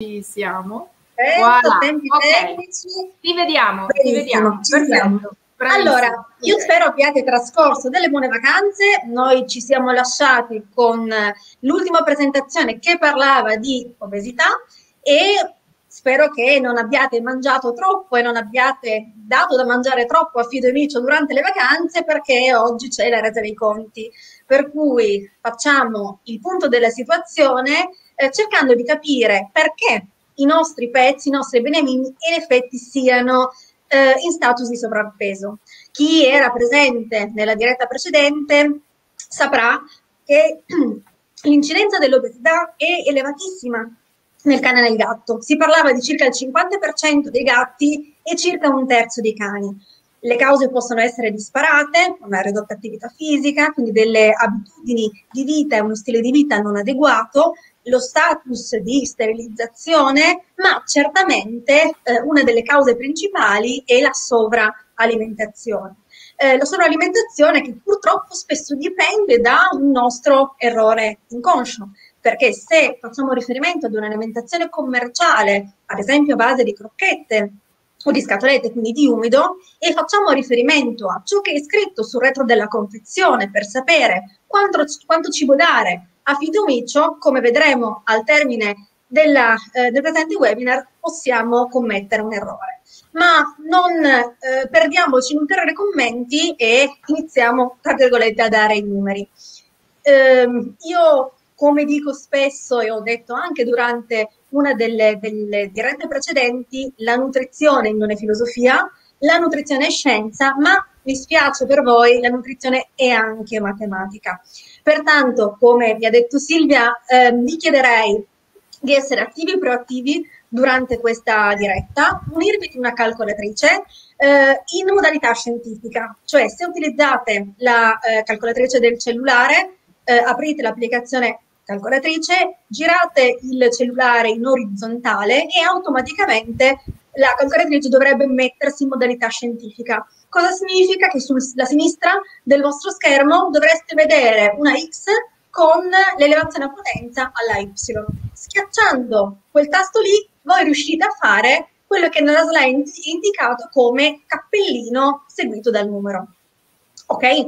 ci siamo. Perfetto, voilà. tempi okay. tecnici. Ti vediamo, ti vediamo. Perfetto. Allora, io spero abbiate trascorso delle buone vacanze. Noi ci siamo lasciati con l'ultima presentazione che parlava di obesità e spero che non abbiate mangiato troppo e non abbiate dato da mangiare troppo a Fido e Micio durante le vacanze perché oggi c'è la resa dei conti. Per cui facciamo il punto della situazione eh, cercando di capire perché i nostri pezzi, i nostri benemini in effetti siano eh, in status di sovrappeso. Chi era presente nella diretta precedente saprà che l'incidenza dell'obesità è elevatissima nel cane e nel gatto. Si parlava di circa il 50% dei gatti e circa un terzo dei cani. Le cause possono essere disparate, una ridotta attività fisica, quindi delle abitudini di vita e uno stile di vita non adeguato, lo status di sterilizzazione, ma certamente eh, una delle cause principali è la sovralimentazione. Eh, la sovralimentazione che purtroppo spesso dipende da un nostro errore inconscio, perché se facciamo riferimento ad un'alimentazione commerciale, ad esempio a base di crocchette, o di scatolette, quindi di umido, e facciamo riferimento a ciò che è scritto sul retro della confezione per sapere quanto, quanto cibo dare a fidumicio, come vedremo al termine della, eh, del presente webinar, possiamo commettere un errore. Ma non eh, perdiamoci in ulteriori commenti e iniziamo, tra virgolette, a dare i numeri. Eh, io, come dico spesso e ho detto anche durante una delle, delle dirette precedenti, la nutrizione non è filosofia, la nutrizione è scienza, ma mi spiace per voi, la nutrizione è anche matematica. Pertanto, come vi ha detto Silvia, eh, vi chiederei di essere attivi e proattivi durante questa diretta, unirvi con una calcolatrice eh, in modalità scientifica, cioè se utilizzate la eh, calcolatrice del cellulare, eh, aprite l'applicazione calcolatrice, girate il cellulare in orizzontale e automaticamente la calcolatrice dovrebbe mettersi in modalità scientifica. Cosa significa? Che sulla sinistra del vostro schermo dovreste vedere una X con l'elevazione a potenza alla Y. Schiacciando quel tasto lì, voi riuscite a fare quello che nella slide è indicato come cappellino seguito dal numero. Ok?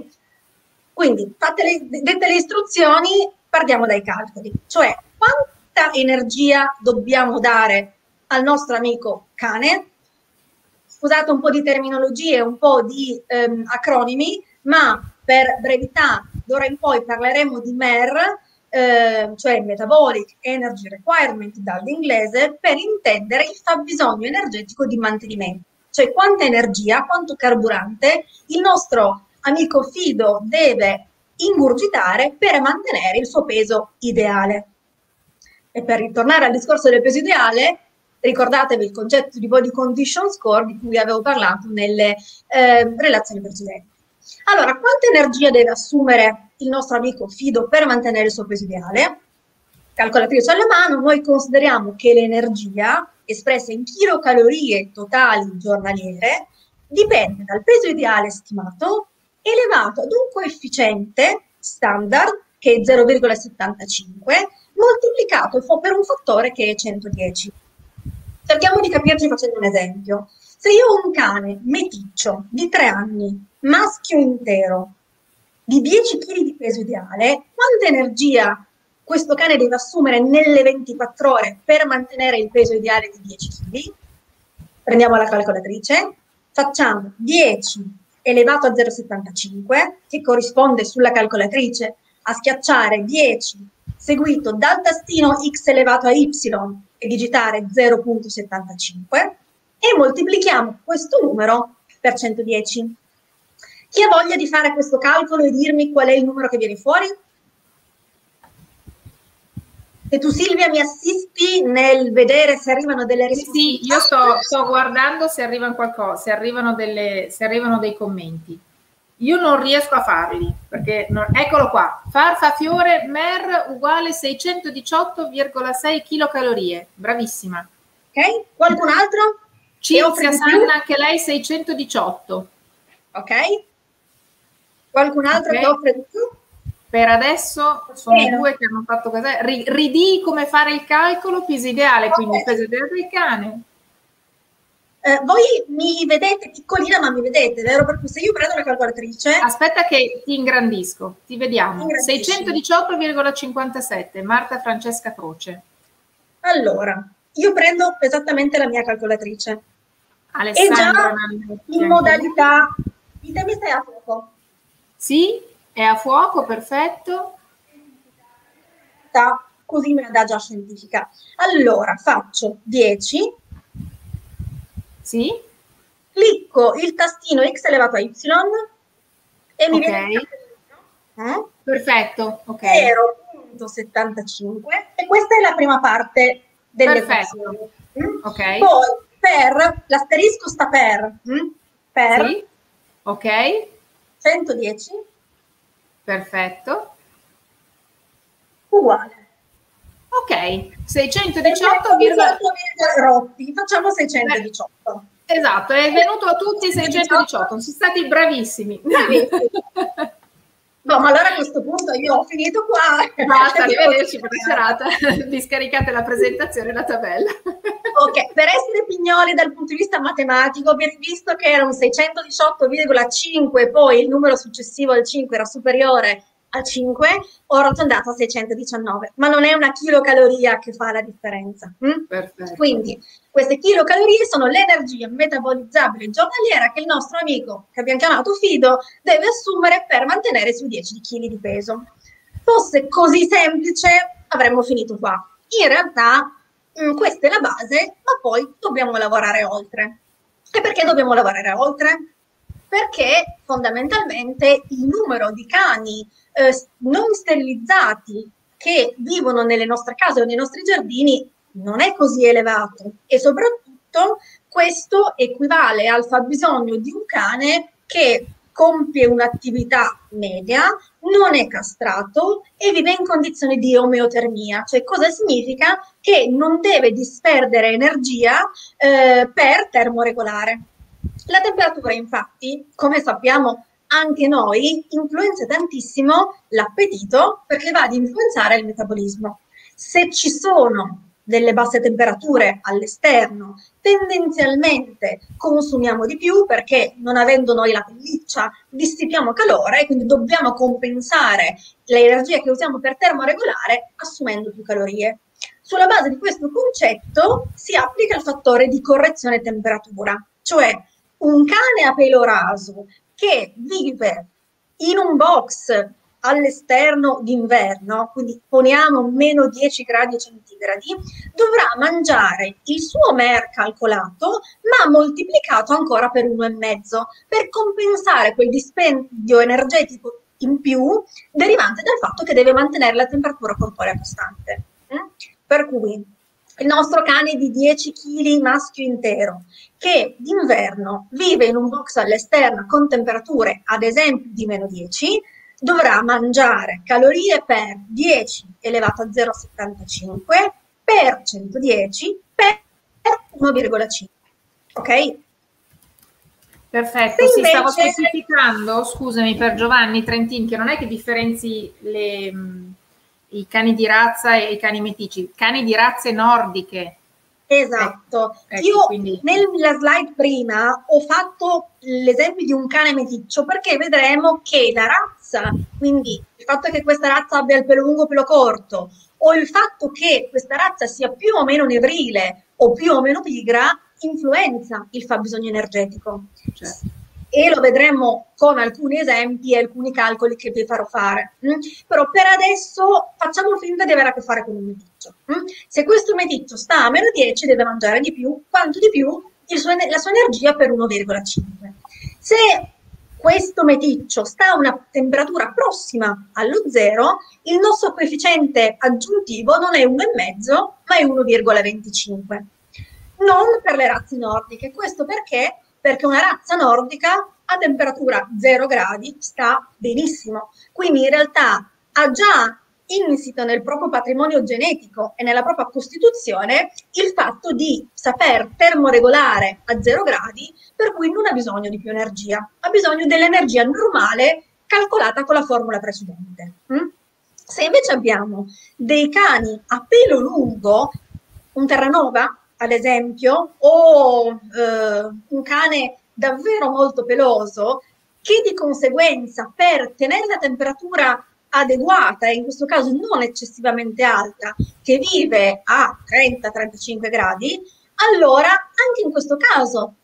Quindi, le, dette le istruzioni, partiamo dai calcoli, cioè quanta energia dobbiamo dare al nostro amico cane. Scusate un po' di terminologie, un po' di ehm, acronimi, ma per brevità d'ora in poi parleremo di MER, eh, cioè Metabolic Energy Requirement dall'inglese, per intendere il fabbisogno energetico di mantenimento, cioè quanta energia, quanto carburante il nostro amico Fido deve ingurgitare per mantenere il suo peso ideale. E per ritornare al discorso del peso ideale, ricordatevi il concetto di body condition score di cui avevo parlato nelle eh, relazioni precedenti. Allora, quanta energia deve assumere il nostro amico Fido per mantenere il suo peso ideale? Calcolatrice alla mano, noi consideriamo che l'energia espressa in chilocalorie totali giornaliere dipende dal peso ideale stimato elevato ad un coefficiente standard che è 0,75 moltiplicato per un fattore che è 110. Cerchiamo di capirci facendo un esempio. Se io ho un cane meticcio di 3 anni, maschio intero, di 10 kg di peso ideale, quanta energia questo cane deve assumere nelle 24 ore per mantenere il peso ideale di 10 kg? Prendiamo la calcolatrice, facciamo 10 elevato a 0,75, che corrisponde sulla calcolatrice a schiacciare 10 seguito dal tastino x elevato a y e digitare 0,75 e moltiplichiamo questo numero per 110. Chi ha voglia di fare questo calcolo e dirmi qual è il numero che viene fuori? E tu Silvia mi assisti nel vedere se arrivano delle risposte? Sì, io sto, sto guardando se arrivano qualcosa, se arrivano, delle, se arrivano dei commenti. Io non riesco a farli, perché non, eccolo qua, farfa fiore mer uguale 618,6 kcal. Bravissima. Ok, qualcun altro? Cinzia Sanna, anche lei 618. Ok. Qualcun altro okay. che offre di più? Per adesso sono Vero. due che hanno fatto così. Ridì come fare il calcolo, peso ideale, okay. quindi peso del cane. Eh, voi mi vedete piccolina, ma mi vedete, vero? Per cui se io prendo la calcolatrice. Aspetta, che ti ingrandisco, ti vediamo. 618,57 Marta Francesca Croce. Allora, io prendo esattamente la mia calcolatrice. Alessandra già in modalità. Ditemi se è a fuoco. Sì, è a fuoco, perfetto. Così me la dà già scientifica. Allora, faccio 10. Sì. Clicco il tastino x elevato a y e mi okay. viene... Eh? Perfetto, ok. 0.75 e questa è la prima parte dell'equazione. Mm? Ok. Poi per, l'asterisco sta per, mm? per sì. ok. 110 Perfetto. Uguale. Ok, 618, rotti, facciamo 618. Beh, esatto, è venuto a tutti 618, sono stati bravissimi. bravissimi. No, ma allora a questo punto io ho finito qua. Basta, arrivederci per la serata. Vi scaricate la presentazione e la tabella. Ok, per essere pignoli dal punto di vista matematico, visto che era un 618,5, poi il numero successivo al 5 era superiore a 5, ho arrotondato a 619, ma non è una chilocaloria che fa la differenza. Hm? Quindi queste chilocalorie sono l'energia metabolizzabile giornaliera che il nostro amico, che abbiamo chiamato Fido, deve assumere per mantenere sui 10 kg di peso. Fosse così semplice, avremmo finito qua. In realtà mh, mm, questa è la base, ma poi dobbiamo lavorare oltre. E perché dobbiamo lavorare oltre? Perché fondamentalmente il numero di cani eh, non sterilizzati che vivono nelle nostre case o nei nostri giardini non è così elevato e soprattutto questo equivale al fabbisogno di un cane che compie un'attività media, non è castrato e vive in condizioni di omeotermia. Cioè cosa significa? Che non deve disperdere energia eh, per termoregolare. La temperatura infatti, come sappiamo anche noi, influenza tantissimo l'appetito perché va ad influenzare il metabolismo. Se ci sono delle basse temperature all'esterno, tendenzialmente consumiamo di più perché non avendo noi la pelliccia dissipiamo calore e quindi dobbiamo compensare l'energia che usiamo per termoregolare assumendo più calorie. Sulla base di questo concetto si applica il fattore di correzione temperatura, cioè un cane a pelo raso che vive in un box all'esterno d'inverno, quindi poniamo meno 10 gradi centigradi, dovrà mangiare il suo MER calcolato, ma moltiplicato ancora per 1,5 per compensare quel dispendio energetico in più derivante dal fatto che deve mantenere la temperatura corporea costante. Mm? Per cui il nostro cane di 10 kg maschio intero, che d'inverno vive in un box all'esterno con temperature ad esempio di meno 10, dovrà mangiare calorie per 10 elevato a 0,75 per 110 per 1,5. Ok? Perfetto, sì, stavo specificando, scusami per Giovanni Trentin, che non è che differenzi le, i cani di razza e i cani metici, cani di razze nordiche. Esatto. Ecco, Io quindi... nella slide prima ho fatto l'esempio di un cane meticcio perché vedremo che la razza, quindi il fatto che questa razza abbia il pelo lungo o pelo corto, o il fatto che questa razza sia più o meno nevrile o più o meno pigra, influenza il fabbisogno energetico. Certo e lo vedremo con alcuni esempi e alcuni calcoli che vi farò fare. Mm? Però per adesso facciamo finta di avere a che fare con un meticcio. Mm? Se questo meticcio sta a meno 10 deve mangiare di più, quanto di più suo, la sua energia per 1,5. Se questo meticcio sta a una temperatura prossima allo zero, il nostro coefficiente aggiuntivo non è 1,5 ma è 1,25. Non per le razze nordiche, questo perché perché una razza nordica a temperatura 0 gradi sta benissimo. Quindi in realtà ha già insito nel proprio patrimonio genetico e nella propria costituzione il fatto di saper termoregolare a 0 gradi, per cui non ha bisogno di più energia, ha bisogno dell'energia normale calcolata con la formula precedente. Mm? Se invece abbiamo dei cani a pelo lungo, un Terranova ad esempio, o eh, un cane davvero molto peloso, che di conseguenza per tenere la temperatura adeguata e in questo caso non eccessivamente alta, che vive a 30-35 gradi, allora anche in questo caso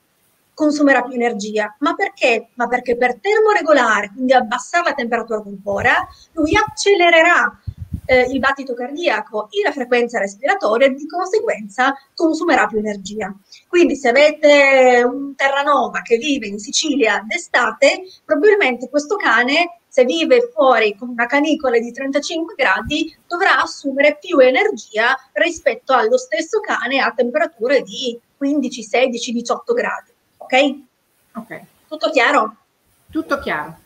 consumerà più energia. Ma perché? Ma perché per termoregolare, quindi abbassare la temperatura corporea, lui accelererà eh, il battito cardiaco e la frequenza respiratoria e di conseguenza consumerà più energia. Quindi se avete un Terranova che vive in Sicilia d'estate, probabilmente questo cane se vive fuori con una canicola di 35 gradi dovrà assumere più energia rispetto allo stesso cane a temperature di 15, 16, 18 gradi. Ok? Ok. Tutto chiaro? Tutto chiaro.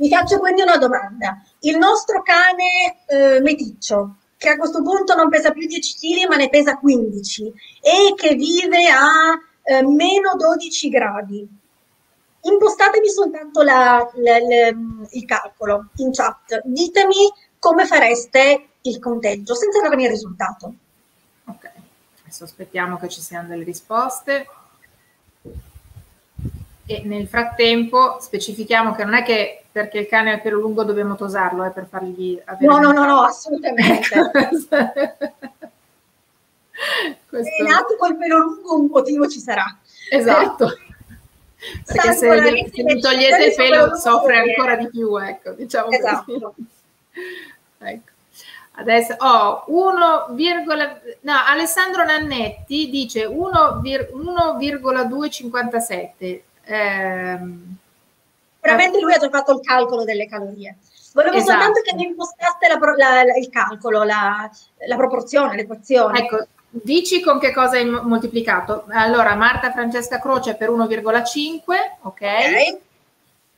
Vi faccio quindi una domanda. Il nostro cane eh, meticcio, che a questo punto non pesa più 10 kg ma ne pesa 15 e che vive a eh, meno 12 gradi, impostatevi soltanto la, la, la, il calcolo in chat. Ditemi come fareste il conteggio senza darmi il risultato. Ok, adesso aspettiamo che ci siano delle risposte e nel frattempo specifichiamo che non è che perché il cane ha il pelo lungo dobbiamo tosarlo eh, per fargli avere no no no no assolutamente. Questo... è nato col pelo lungo un motivo ci sarà. Esatto. Perché se, se gli togliete il pelo soffre ancora di più ecco diciamo esatto. ecco. Adesso ho oh, 1, no, Alessandro Nannetti dice 1,257 Ehm, Veramente lui ha già fatto il calcolo delle calorie. Volevo esatto. soltanto che mi impostaste la, la, la, il calcolo, la, proporzione, l'equazione. Ecco, dici con che cosa hai moltiplicato. Allora, Marta Francesca Croce per 1,5, ok? okay.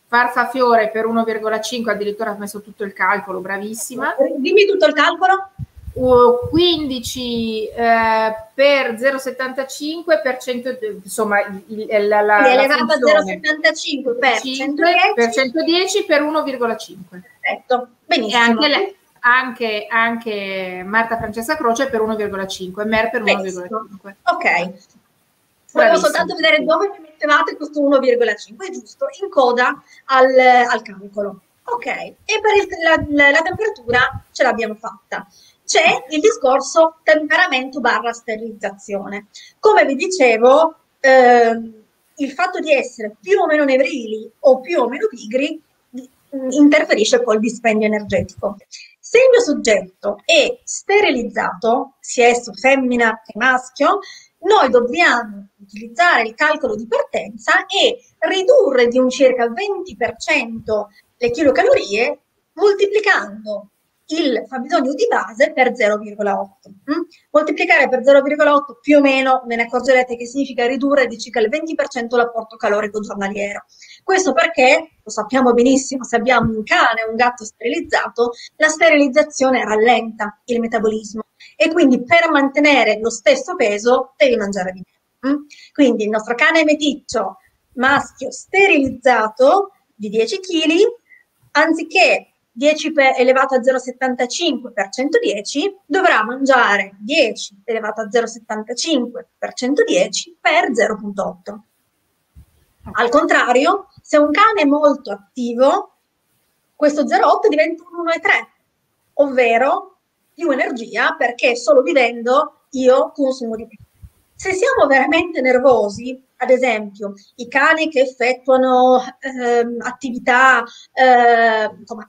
Farfa Fiore per 1,5, addirittura ha messo tutto il calcolo, bravissima. Dimmi tutto il calcolo. 15 eh, per 0,75 per 100, insomma il, la, la, è elevata a 0,75 per 110 per 110 per 1,5 perfetto benissimo. E anche, lei, anche, anche Marta Francesca Croce per 1,5 Mer per 1,5 ok. Volevo soltanto vedere dove mi mettevate questo 1,5, è giusto, in coda al, al calcolo. Ok, e per il, la, la temperatura ce l'abbiamo fatta c'è il discorso temperamento barra sterilizzazione. Come vi dicevo, ehm, il fatto di essere più o meno nevrili o più o meno pigri mm, interferisce col dispendio energetico. Se il mio soggetto è sterilizzato, sia esso femmina che maschio, noi dobbiamo utilizzare il calcolo di partenza e ridurre di un circa 20% le kilocalorie moltiplicando il fabbisogno di base per 0,8. Mm? Moltiplicare per 0,8 più o meno, ve ne accorgerete che significa ridurre di circa il 20% l'apporto calorico giornaliero. Questo perché, lo sappiamo benissimo, se abbiamo un cane o un gatto sterilizzato, la sterilizzazione rallenta il metabolismo e quindi per mantenere lo stesso peso devi mangiare di meno. Mm? Quindi il nostro cane meticcio maschio sterilizzato di 10 kg, anziché 10 per, elevato a 0,75 per 110 dovrà mangiare 10 elevato a 0,75 per 110 per 0,8. Al contrario, se un cane è molto attivo, questo 0,8 diventa un 1,3, ovvero più energia perché solo vivendo io consumo di più. Se siamo veramente nervosi, ad esempio, i cani che effettuano eh, attività eh, insomma,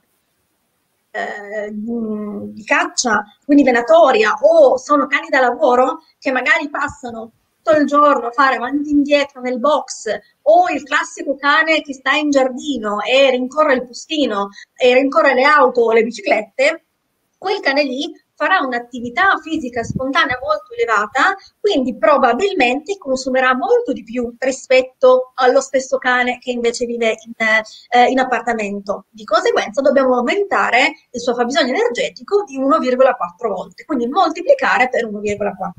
eh, di caccia, quindi venatoria, o sono cani da lavoro che magari passano tutto il giorno a fare avanti e indietro nel box, o il classico cane che sta in giardino e rincorre il postino e rincorre le auto o le biciclette, quel cane lì farà un'attività fisica spontanea molto elevata, quindi probabilmente consumerà molto di più rispetto allo stesso cane che invece vive in, eh, in appartamento. Di conseguenza dobbiamo aumentare il suo fabbisogno energetico di 1,4 volte, quindi moltiplicare per 1,4.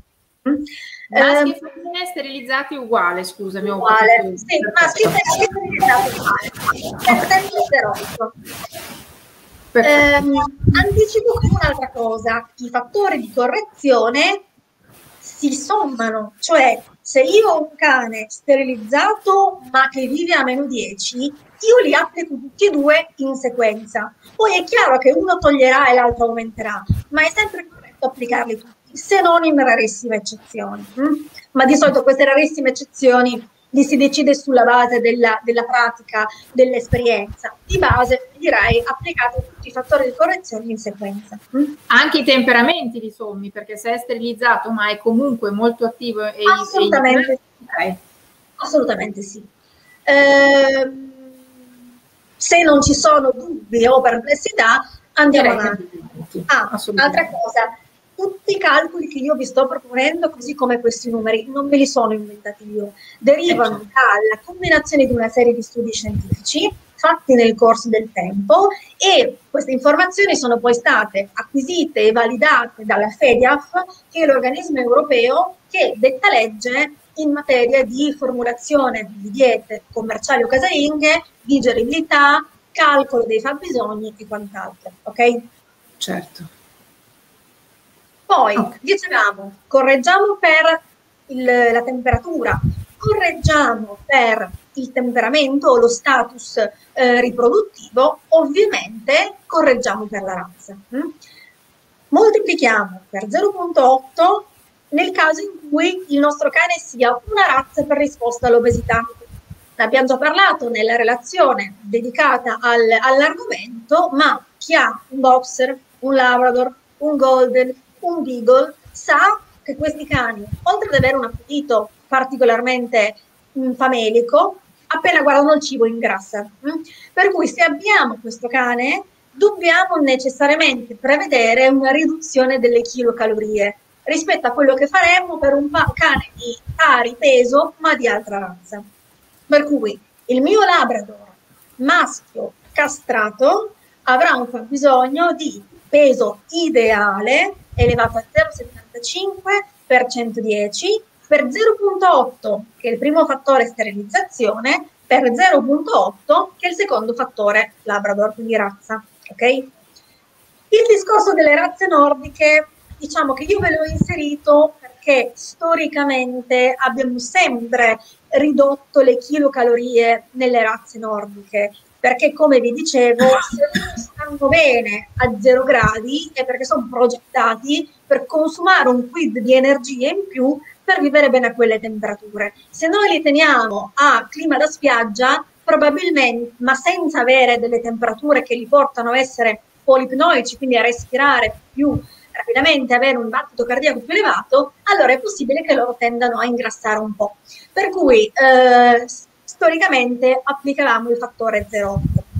Mm? Maschi e femmine femmine sterilizzati uguale, scusami. Uguale, sì, maschi sterilizzati uguale. Ehm, anticipo un'altra cosa, i fattori di correzione si sommano, cioè se io ho un cane sterilizzato ma che vive a meno 10, io li applico tutti e due in sequenza. Poi è chiaro che uno toglierà e l'altro aumenterà, ma è sempre corretto applicarli tutti, se non in rarissime eccezioni. Hm? Ma di solito queste rarissime eccezioni li si decide sulla base della, della pratica, dell'esperienza. Di base direi applicate tutti i fattori di correzione in sequenza. Mm? Anche i temperamenti li sommi, perché se è sterilizzato ma è comunque molto attivo e assolutamente, e... Assolutamente sì. Eh, se non ci sono dubbi o perplessità, andiamo direi avanti. Ah, altra cosa, tutti i calcoli che io vi sto proponendo, così come questi numeri, non me li sono inventati io, derivano certo. dalla combinazione di una serie di studi scientifici fatti nel corso del tempo e queste informazioni sono poi state acquisite e validate dalla FEDIAF, che è l'organismo europeo che detta legge in materia di formulazione di diete commerciali o casalinghe, digeribilità, calcolo dei fabbisogni e quant'altro. Ok? Certo. Poi okay. dicevamo, correggiamo per il, la temperatura, correggiamo per il temperamento o lo status eh, riproduttivo, ovviamente correggiamo per la razza. Hm? Moltiplichiamo per 0.8 nel caso in cui il nostro cane sia una razza per risposta all'obesità. Ne abbiamo già parlato nella relazione dedicata al, all'argomento, ma chi ha un boxer, un labrador, un golden, un beagle sa che questi cani, oltre ad avere un appetito particolarmente mh, mm, famelico, appena guardano il cibo ingrassa. Mh? Mm? Per cui se abbiamo questo cane, dobbiamo necessariamente prevedere una riduzione delle chilocalorie rispetto a quello che faremmo per un cane di pari peso ma di altra razza. Per cui il mio Labrador maschio castrato avrà un fabbisogno di peso ideale elevato a 0,75 per 110, per 0,8 che è il primo fattore sterilizzazione, per 0,8 che è il secondo fattore Labrador, quindi razza. Okay? Il discorso delle razze nordiche, diciamo che io ve l'ho inserito perché storicamente abbiamo sempre ridotto le chilocalorie nelle razze nordiche perché come vi dicevo, se stanno bene a zero gradi è perché sono progettati per consumare un quid di energia in più per vivere bene a quelle temperature. Se noi li teniamo a clima da spiaggia, probabilmente, ma senza avere delle temperature che li portano a essere polipnoici, quindi a respirare più rapidamente, avere un battito cardiaco più elevato, allora è possibile che loro tendano a ingrassare un po'. Per cui eh, storicamente applicavamo il fattore 0,8.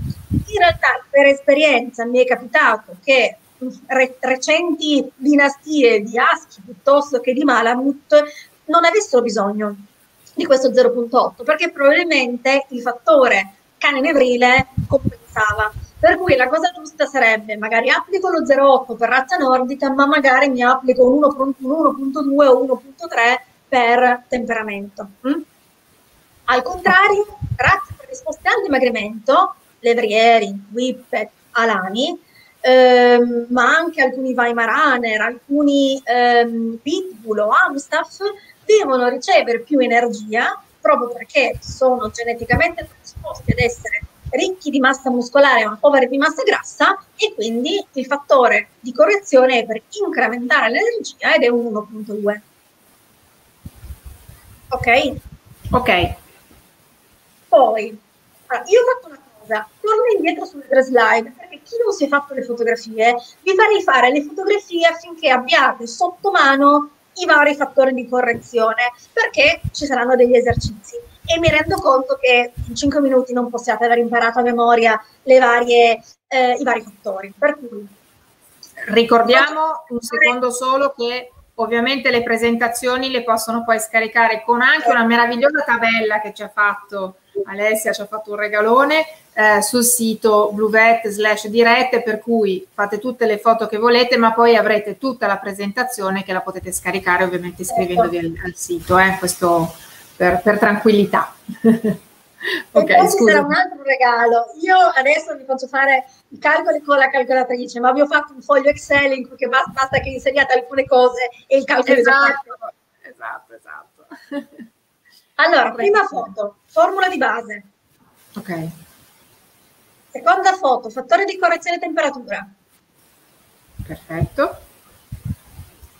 In realtà per esperienza mi è capitato che re- recenti dinastie di Aschi piuttosto che di Malamut non avessero bisogno di questo 0,8 perché probabilmente il fattore cane nevrile compensava. Per cui la cosa giusta sarebbe magari applico lo 0,8 per razza nordica, ma magari mi applico un 1.2 o 1.3 per temperamento. Mm? Al contrario, razze predisposte al dimagrimento, levrieri, whippet, alani, ehm, ma anche alcuni Weimaraner, alcuni ehm, pitbull o Amstaff, devono ricevere più energia proprio perché sono geneticamente predisposti ad essere ricchi di massa muscolare ma poveri di massa grassa e quindi il fattore di correzione è per incrementare l'energia ed è un 1.2. Ok? Ok. Poi, allora, io ho fatto una cosa, torno indietro sulle tre slide, perché chi non si è fatto le fotografie, vi farei fare le fotografie affinché abbiate sotto mano i vari fattori di correzione, perché ci saranno degli esercizi. E mi rendo conto che in 5 minuti non possiate aver imparato a memoria varie, eh, i vari fattori. Per cui Ricordiamo un secondo solo che ovviamente le presentazioni le possono poi scaricare con anche una meravigliosa tabella che ci ha fatto Alessia ci ha fatto un regalone eh, sul sito bluvet slash dirette per cui fate tutte le foto che volete ma poi avrete tutta la presentazione che la potete scaricare ovviamente iscrivendovi al, al sito, eh, questo per, per tranquillità. ok, e poi ci sarà un altro regalo. Io adesso vi faccio fare i calcoli con la calcolatrice, ma vi ho fatto un foglio Excel in cui basta, basta che inseriate alcune cose e il calcolo esatto, è esatto, esatto, esatto. Allora, prima foto, formula di base. Ok. Seconda foto, fattore di correzione temperatura. Perfetto.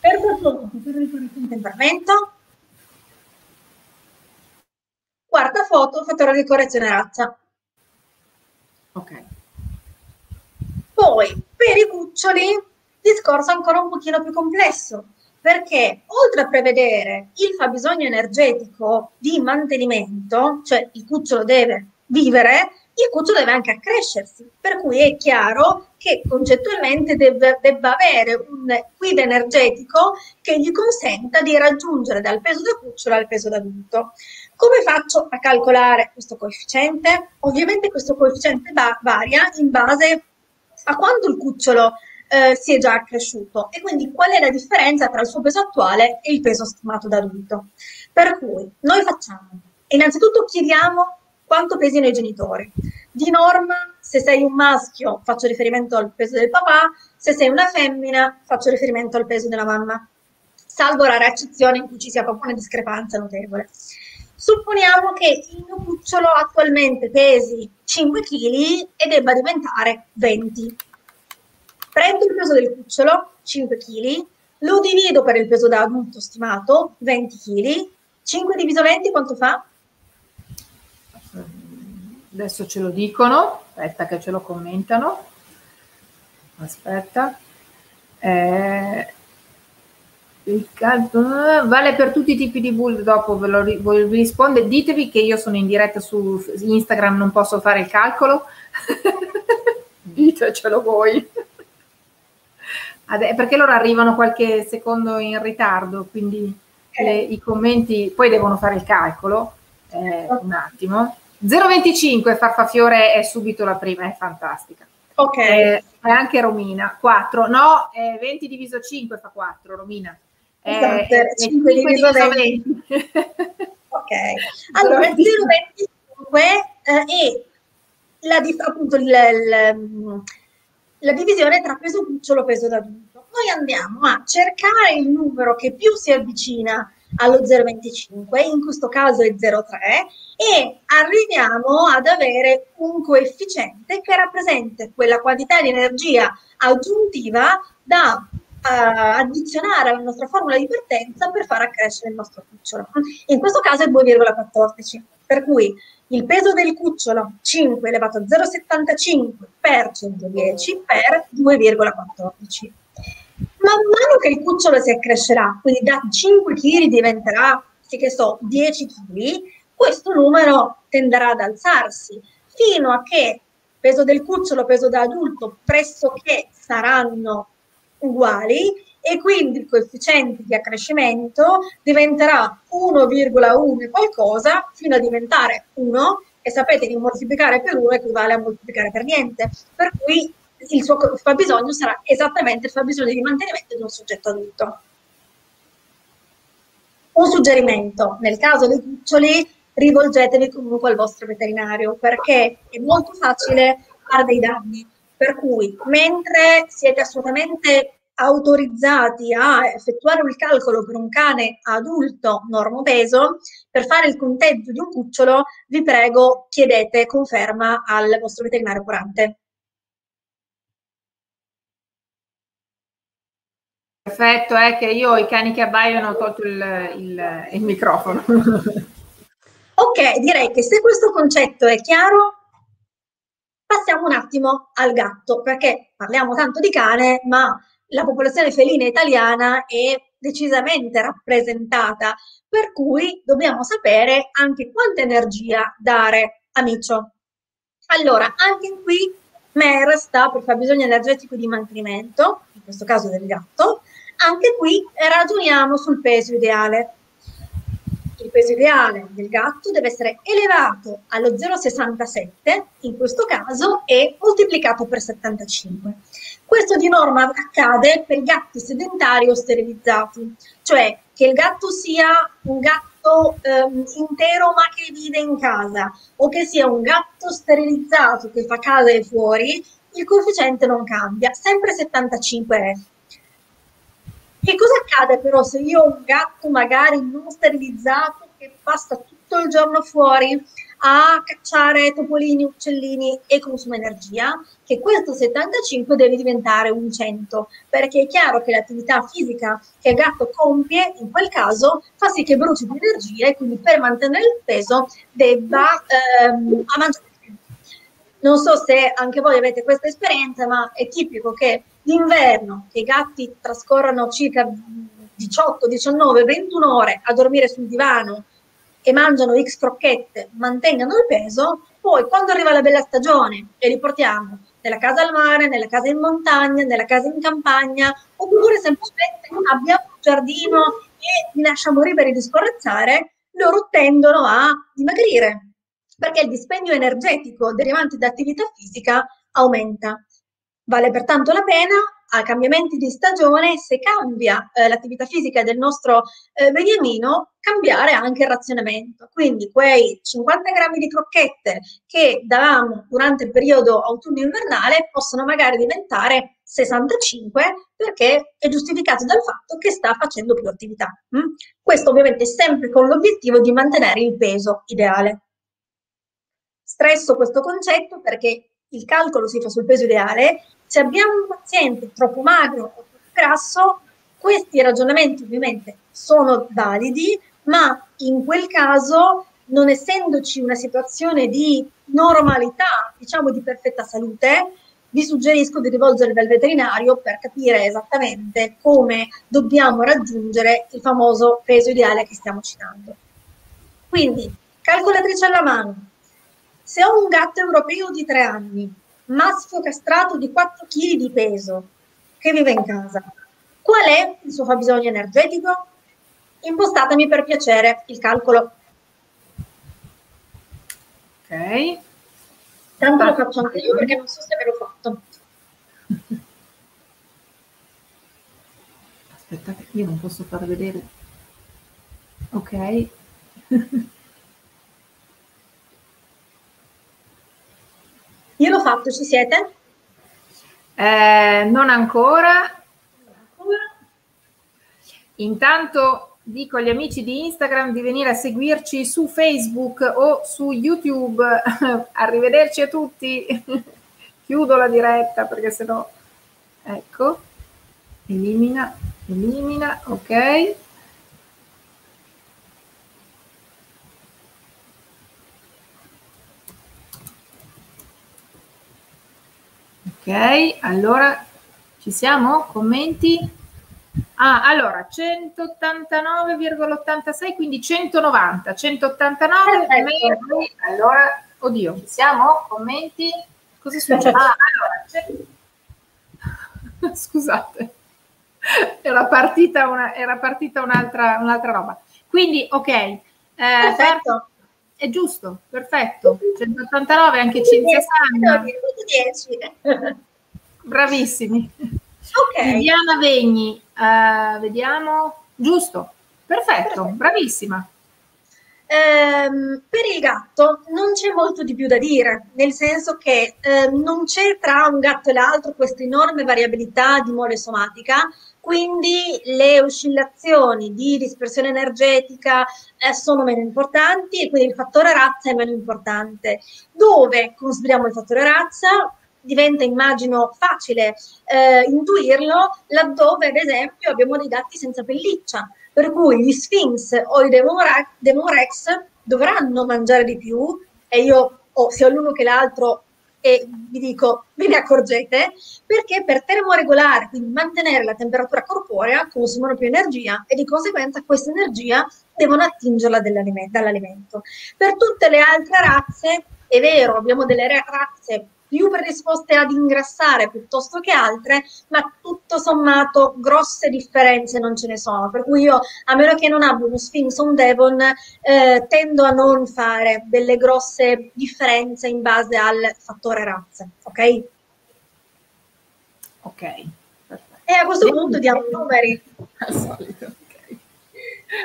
Terza foto, fattore di correzione temperamento. Quarta foto, fattore di correzione razza. Ok. Poi, per i cuccioli, discorso ancora un pochino più complesso, perché oltre a prevedere il fabbisogno energetico di mantenimento, cioè il cucciolo deve vivere, il cucciolo deve anche accrescersi, per cui è chiaro che concettualmente deve, debba avere un quid energetico che gli consenta di raggiungere dal peso da cucciolo al peso da adulto. Come faccio a calcolare questo coefficiente? Ovviamente questo coefficiente va, varia in base a quando il cucciolo eh, si è già accresciuto e quindi qual è la differenza tra il suo peso attuale e il peso stimato da adulto. Per cui noi facciamo, innanzitutto chiediamo quanto pesino i genitori. Di norma, se sei un maschio, faccio riferimento al peso del papà, se sei una femmina, faccio riferimento al peso della mamma, salvo rare eccezioni in cui ci sia proprio una discrepanza notevole. Supponiamo che il mio cucciolo attualmente pesi 5 kg e debba diventare 20. Prendo il peso del cucciolo, 5 kg, lo divido per il peso da adulto stimato, 20 kg. 5 diviso 20 quanto fa? Adesso ce lo dicono, aspetta che ce lo commentano. Aspetta. Eh, vale per tutti i tipi di bull, dopo ve lo vi risponde. Ditevi che io sono in diretta su Instagram, non posso fare il calcolo. Ditecelo voi. Perché loro arrivano qualche secondo in ritardo, quindi le, i commenti poi devono fare il calcolo. Eh, un attimo. 0,25 Farfafiore è subito la prima, è fantastica. Ok. Eh, è anche Romina, 4. No, eh, 20 diviso 5 fa 4, Romina. Esatto, eh, 5, 5 diviso 20. 20. ok. Allora, 0,25 eh, è la, appunto, il, il, la divisione tra peso cucciolo e peso d'adulto. Noi andiamo a cercare il numero che più si avvicina allo 0,25, in questo caso è 0,3, e arriviamo ad avere un coefficiente che rappresenta quella quantità di energia aggiuntiva da uh, addizionare alla nostra formula di partenza per far accrescere il nostro cucciolo. In questo caso è 2,14, per cui il peso del cucciolo 5 elevato a 0,75 per 110 per 2,14 man mano che il cucciolo si accrescerà, quindi da 5 kg diventerà, che so, 10 kg, questo numero tenderà ad alzarsi fino a che peso del cucciolo, peso da adulto pressoché saranno uguali e quindi il coefficiente di accrescimento diventerà 1,1 qualcosa fino a diventare 1 e sapete che moltiplicare per 1 equivale a moltiplicare per niente, per cui il suo fabbisogno sarà esattamente il fabbisogno di mantenimento di un soggetto adulto. Un suggerimento, nel caso dei cuccioli, rivolgetevi comunque al vostro veterinario perché è molto facile fare dei danni. Per cui, mentre siete assolutamente autorizzati a effettuare il calcolo per un cane adulto normopeso, per fare il conteggio di un cucciolo, vi prego chiedete conferma al vostro veterinario curante. Perfetto, è che io i cani che abbaiano ho tolto il, il, il microfono. ok, direi che se questo concetto è chiaro, passiamo un attimo al gatto, perché parliamo tanto di cane, ma la popolazione felina italiana è decisamente rappresentata, per cui dobbiamo sapere anche quanta energia dare a Micio. Allora, anche qui MER sta per fabbisogno energetico di mantenimento, in questo caso del gatto, anche qui ragioniamo sul peso ideale. Il peso ideale del gatto deve essere elevato allo 0,67 in questo caso e moltiplicato per 75. Questo di norma accade per gatti sedentari o sterilizzati, cioè che il gatto sia un gatto ehm, intero ma che vive in casa o che sia un gatto sterilizzato che fa casa e fuori, il coefficiente non cambia, sempre 75 è. Che cosa accade però se io ho un gatto magari non sterilizzato che passa tutto il giorno fuori a cacciare topolini, uccellini e consuma energia? Che questo 75 deve diventare un 100, perché è chiaro che l'attività fisica che il gatto compie in quel caso fa sì che bruci più energia e quindi per mantenere il peso debba ehm, mangiare. Non so se anche voi avete questa esperienza, ma è tipico che d'inverno che i gatti trascorrono circa 18, 19, 21 ore a dormire sul divano e mangiano X crocchette, mantengano il peso, poi quando arriva la bella stagione e li portiamo nella casa al mare, nella casa in montagna, nella casa in campagna, oppure semplicemente abbiamo un giardino e li lasciamo liberi di scorrezzare, loro tendono a dimagrire perché il dispendio energetico derivante da attività fisica aumenta. Vale pertanto la pena a cambiamenti di stagione, se cambia eh, l'attività fisica del nostro eh, beniamino, cambiare anche il razionamento. Quindi quei 50 grammi di crocchette che davamo durante il periodo autunno-invernale possono magari diventare 65 perché è giustificato dal fatto che sta facendo più attività. Mm? Questo ovviamente sempre con l'obiettivo di mantenere il peso ideale. Stresso questo concetto perché il calcolo si fa sul peso ideale, se abbiamo un paziente troppo magro o troppo grasso, questi ragionamenti ovviamente sono validi, ma in quel caso, non essendoci una situazione di normalità, diciamo di perfetta salute, vi suggerisco di rivolgere dal veterinario per capire esattamente come dobbiamo raggiungere il famoso peso ideale che stiamo citando. Quindi, calcolatrice alla mano, se ho un gatto europeo di tre anni, maschio castrato di 4 kg di peso, che vive in casa, qual è il suo fabbisogno energetico? Impostatemi per piacere il calcolo. Ok. Tanto lo faccio anche io perché non so se ve l'ho fatto. Aspetta, io non posso far vedere. Ok. Io l'ho fatto, ci siete? Eh, non ancora. Intanto dico agli amici di Instagram di venire a seguirci su Facebook o su YouTube. Arrivederci a tutti. Chiudo la diretta perché sennò... Ecco. Elimina, elimina, ok. Ok, allora ci siamo? Commenti? Ah, allora 189,86, quindi 190, 189. Metri. Allora, oddio, ci siamo? Commenti? Cosa succede? Ah, allora, scusate, era partita, una, era partita un'altra, un'altra roba. Quindi, ok, eh, Perfetto. È giusto, perfetto. 189 anche Cinzia Sanna. 10. Bravissimi. Ok. Viviana Vegni, uh, vediamo. Giusto, perfetto, perfetto. bravissima. Ehm, per il gatto non c'è molto di più da dire, nel senso che eh, non c'è tra un gatto e l'altro questa enorme variabilità di mole somatica, quindi le oscillazioni di dispersione energetica eh, sono meno importanti e quindi il fattore razza è meno importante. Dove consideriamo il fattore razza? Diventa, immagino, facile eh, intuirlo laddove, ad esempio, abbiamo dei gatti senza pelliccia, per cui gli Sphinx o i Demon Rex dovranno mangiare di più e io o sia l'uno che l'altro e vi dico, ve ne accorgete, perché per termoregolare, quindi mantenere la temperatura corporea, consumano più energia e di conseguenza questa energia devono attingerla dall'alimento. Per tutte le altre razze, è vero, abbiamo delle razze più predisposte ad ingrassare piuttosto che altre, ma tutto sommato grosse differenze non ce ne sono. Per cui io, a meno che non abbia uno Sphinx o un Devon, eh, tendo a non fare delle grosse differenze in base al fattore razza, ok? Ok. Perfetto. E a questo punto diamo i numeri. Al solito.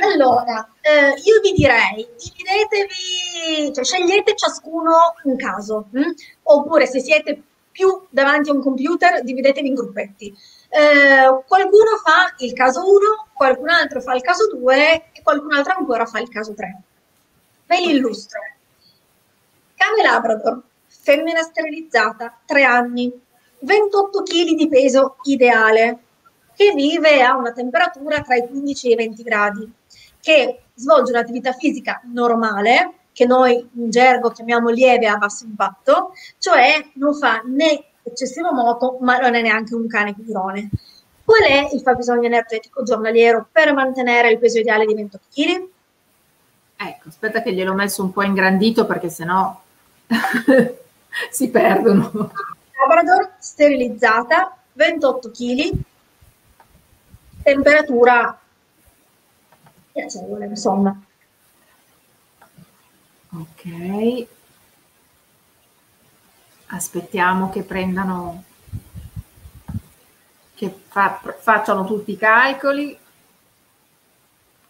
Allora, eh, io vi direi, dividetevi, cioè scegliete ciascuno un caso, mh? Hm? oppure se siete più davanti a un computer, dividetevi in gruppetti. Eh, qualcuno fa il caso 1, qualcun altro fa il caso 2 e qualcun altro ancora fa il caso 3. Ve li illustro. Cane Labrador, femmina sterilizzata, 3 anni, 28 kg di peso ideale, che vive a una temperatura tra i 15 e i 20 gradi, che svolge un'attività fisica normale, che noi in gergo chiamiamo lieve a basso impatto, cioè non fa né eccessivo moto, ma non è neanche un cane pigrone. Qual è il fabbisogno energetico giornaliero per mantenere il peso ideale di 28 kg? Ecco, aspetta che gliel'ho messo un po' ingrandito perché sennò si perdono. Labrador sterilizzata, 28 kg, temperatura piacevole, insomma. Ok. Aspettiamo che prendano, che fa, facciano tutti i calcoli.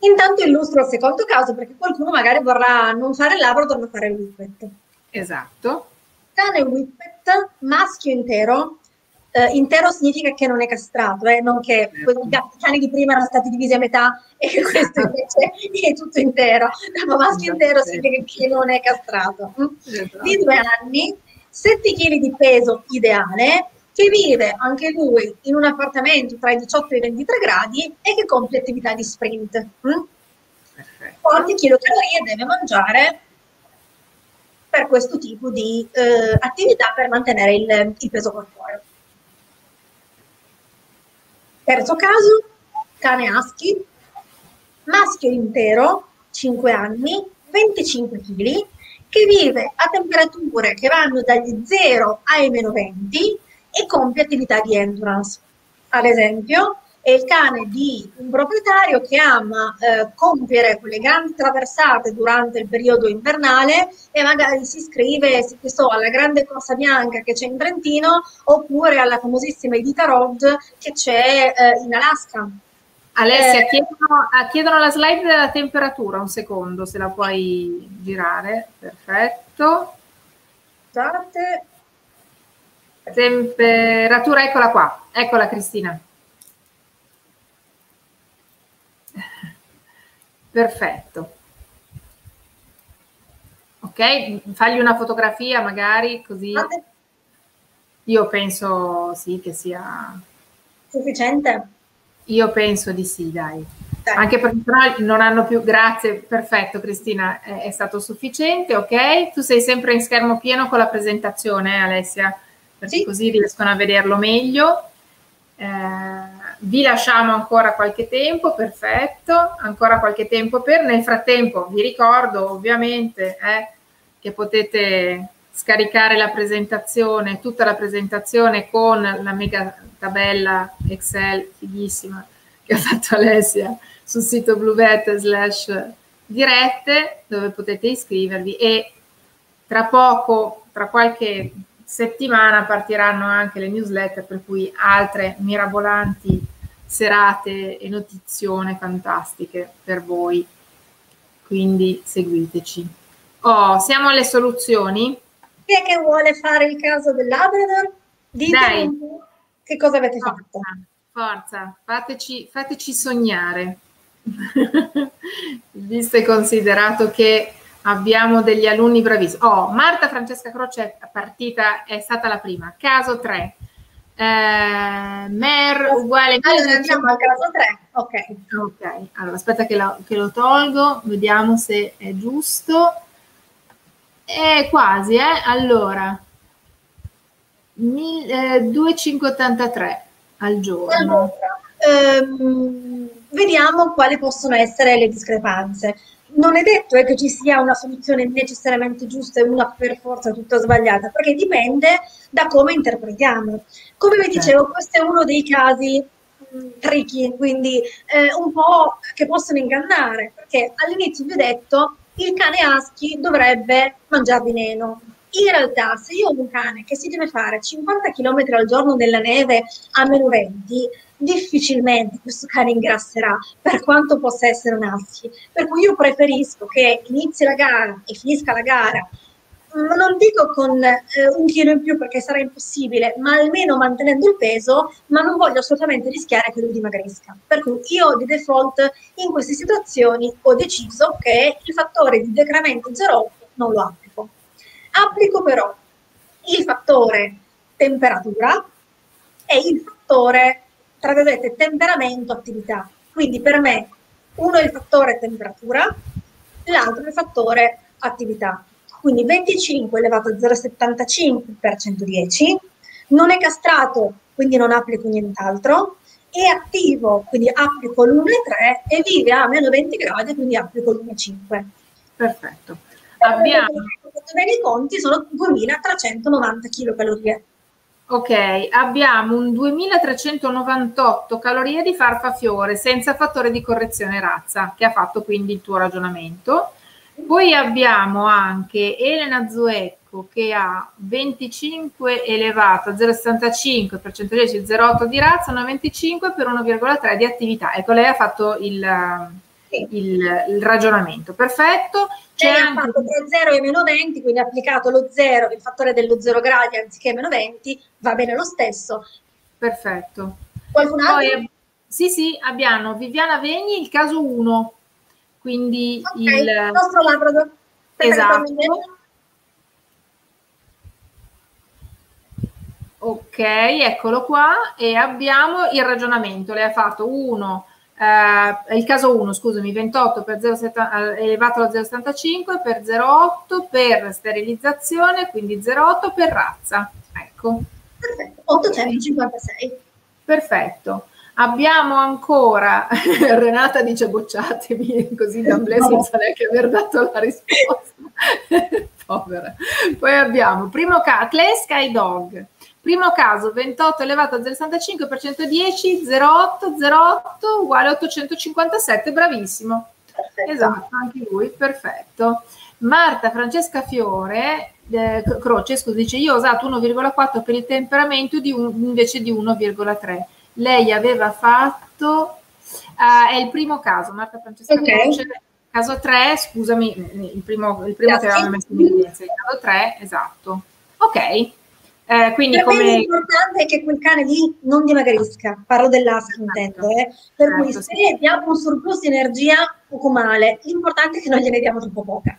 Intanto illustro il secondo caso perché qualcuno magari vorrà non fare il Labrador ma fare il Whippet. Esatto. Cane Whippet, maschio intero, Uh, intero significa che non è castrato, eh? non che certo. i cani di prima erano stati divisi a metà e che questo invece è tutto intero. Ma maschio intero significa che non è castrato. Mm? Esatto. Di due anni, 7 kg di peso ideale, che vive anche lui in un appartamento tra i 18 e i 23 gradi e che compie attività di sprint. Mm? Quanti chilocalorie deve mangiare per questo tipo di eh, attività per mantenere il, il peso corporeo? Terzo caso, cane husky, maschio intero, 5 anni, 25 kg, che vive a temperature che vanno dagli 0 ai meno 20 e compie attività di endurance. Ad esempio, è il cane di un proprietario che ama eh, compiere quelle grandi traversate durante il periodo invernale e magari si iscrive so, alla grande corsa bianca che c'è in Trentino oppure alla famosissima Edita Road che c'è eh, in Alaska. Alessia, eh, chiedono, ah, chiedono, la slide della temperatura, un secondo, se la puoi girare. Perfetto. Scusate. Temperatura, eccola qua. Eccola Cristina. Perfetto. Ok, fagli una fotografia magari così. Io penso sì che sia sufficiente. Io penso di sì, dai. dai. Anche perché non hanno più. Grazie, perfetto, Cristina, è, è, stato sufficiente. Ok, tu sei sempre in schermo pieno con la presentazione, eh, Alessia, perché sì. così riescono a vederlo meglio. Eh, vi lasciamo ancora qualche tempo, perfetto, ancora qualche tempo per. Nel frattempo vi ricordo ovviamente eh, che potete scaricare la presentazione, tutta la presentazione con la mega tabella Excel fighissima che ha fatto Alessia sul sito bluevet slash dirette dove potete iscrivervi e tra poco, tra qualche settimana partiranno anche le newsletter per cui altre mirabolanti serate e notizione fantastiche per voi. Quindi seguiteci. Oh, siamo alle soluzioni. Chi è che vuole fare il caso del Labrador? Ditemi che cosa avete forza, fatto. Forza, fateci, fateci sognare. Visto e considerato che abbiamo degli alunni bravissimi. Oh, Marta Francesca Croce è partita, è stata la prima. Caso 3 eh, mer uguale allora andiamo al caso 3 ok. Ok allora aspetta che, la, che, lo tolgo vediamo se è giusto. È quasi eh. Allora mil, eh, 2,583 al giorno. Allora, ehm, vediamo quali possono essere le discrepanze non è detto eh, che ci sia una soluzione necessariamente giusta e una per forza tutta sbagliata, perché dipende da come interpretiamo. Come vi dicevo, certo. questo è uno dei casi mm, tricky, quindi eh, un po' che possono ingannare, perché all'inizio vi ho detto il cane husky dovrebbe mangiare di meno. In realtà, se io ho un cane che si deve fare 50 km al giorno nella neve a meno 20, difficilmente questo cane ingrasserà per quanto possa essere un husky. Per cui io preferisco che inizi la gara e finisca la gara non dico con eh, un chilo in più perché sarà impossibile, ma almeno mantenendo il peso, ma non voglio assolutamente rischiare che lui dimagrisca. Per cui io di default in queste situazioni ho deciso che il fattore di decremento 0,8 non lo applico. Applico però il fattore temperatura e il fattore, tra virgolette, temperamento attività. Quindi per me uno è il fattore temperatura, l'altro è il fattore attività. Quindi 25 elevato a 0,75 per 110, non è castrato, quindi non applico nient'altro, è attivo, quindi applico l'1,3 e vive a meno 20 gradi, quindi applico l'1,5. Perfetto. Abbiamo... Bene i conti sono 2390 kcal. Ok, abbiamo un 2398 calorie di farfafiore senza fattore di correzione razza, che ha fatto quindi il tuo ragionamento. Poi abbiamo anche Elena Zuecco che ha 25 elevato a 0,65 per 110, 0,8 di razza, una 25 per 1,3 di attività. Ecco, lei ha fatto il. Il, il ragionamento. Perfetto. C'è lei anche... ha fatto tra 0 e meno 20, quindi ha applicato lo 0, il fattore dello 0 gradi anziché meno 20, va bene lo stesso. Perfetto. Qualcun altro? Poi, sì, sì, abbiamo Viviana Vegni, il caso 1 quindi okay, il, il nostro Labrador. Esatto. Ok, eccolo qua e abbiamo il ragionamento. Lei ha fatto 1, eh, il caso 1, scusami, 28 per 0,7, eh, elevato allo 0,75 per 0,8 per sterilizzazione, quindi 0,8 per razza. Ecco. Perfetto, 856. Perfetto. Abbiamo ancora, Renata dice bocciatemi così d'amblè no. senza neanche aver dato la risposta. Povera. Poi abbiamo primo caso, Clay Sky Dog. Primo caso 28 elevato a 0,65 per 110, 0,8, 0,8 uguale 857, bravissimo. Perfetto. Esatto, anche lui, perfetto. Marta Francesca Fiore, eh, Croce, scusa, dice io ho usato 1,4 per il temperamento di un, invece di 1,3 lei aveva fatto, uh, è il primo caso, Marta Francesca okay. Croce, caso 3, scusami, il primo, il primo che avevamo messo in evidenza, il caso 3, esatto. Ok, eh, quindi per come... l'importante è che quel cane lì non dimagrisca, parlo dell'ASC certo. intendo, eh. per certo, cui se sì. diamo un surplus di energia poco male, l'importante è che non gliene diamo troppo poca.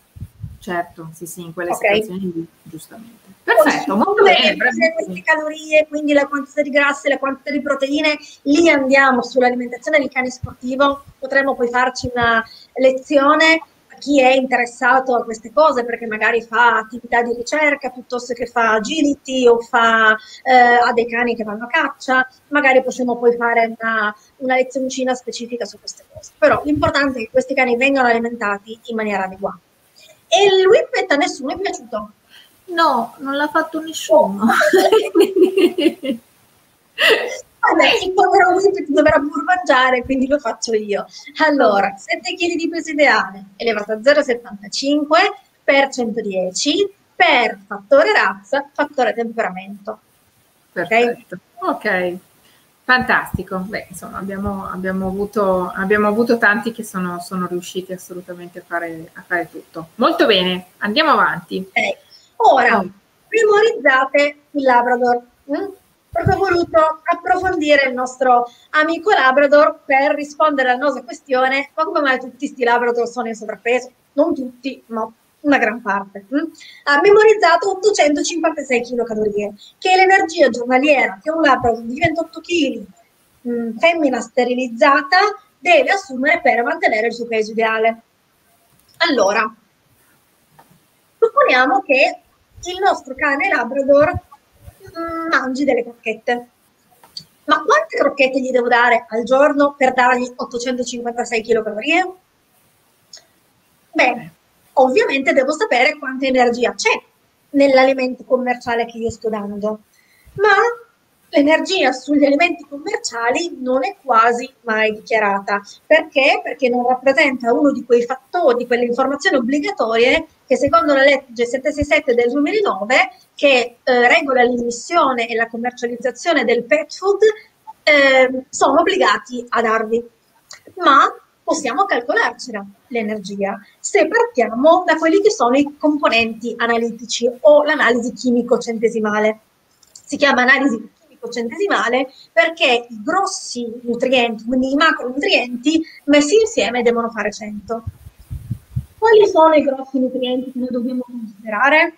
Certo, sì sì, in quelle okay. situazioni giustamente. Perfetto, molto bene. Queste calorie, quindi la quantità di grasse, la quantità di proteine, lì andiamo sull'alimentazione del cane sportivo, potremmo poi farci una lezione chi è interessato a queste cose perché magari fa attività di ricerca piuttosto che fa agility o fa, eh, ha dei cani che vanno a caccia, magari possiamo poi fare una, una lezioncina specifica su queste cose. Però l'importante è che questi cani vengano alimentati in maniera adeguata. E il whippet a nessuno è piaciuto. No, non l'ha fatto nessuno. Vabbè, il povero whippet dovrà pur mangiare, quindi lo faccio io. Allora, 7 kg di peso ideale, elevato a 0,75 per 110 per fattore razza, fattore temperamento. Perfetto. Ok. Fantastico, beh insomma abbiamo, abbiamo, avuto, abbiamo avuto, tanti che sono, sono riusciti assolutamente a fare, a fare, tutto. Molto bene, andiamo avanti. Okay. Ora, oh. memorizzate il Labrador. Mm? Proprio voluto approfondire il nostro amico Labrador per rispondere alla nostra questione, ma come mai tutti questi Labrador sono in sovrappeso? Non tutti, ma una gran parte. Mm? Ha memorizzato 856 kcal, che è l'energia giornaliera che un Labrador di 28 kg, mm, femmina sterilizzata, deve assumere per mantenere il suo peso ideale. Allora, supponiamo che il nostro cane Labrador mangi delle crocchette. Ma quante crocchette gli devo dare al giorno per dargli 856 kcal? Beh, ovviamente devo sapere quanta energia c'è nell'alimento commerciale che io sto dando, ma l'energia sugli alimenti commerciali non è quasi mai dichiarata. Perché? Perché non rappresenta uno di quei fattori, di quelle informazioni obbligatorie che secondo la legge 767 del 2009, che eh, regola l'immissione e la commercializzazione del pet food, eh, sono obbligati a darvi. Ma possiamo calcolarcela l'energia se partiamo da quelli che sono i componenti analitici o l'analisi chimico-centesimale. Si chiama analisi centesimale perché i grossi nutrienti, quindi i macronutrienti, messi insieme devono fare 100. Quali sono i grossi nutrienti che noi dobbiamo considerare?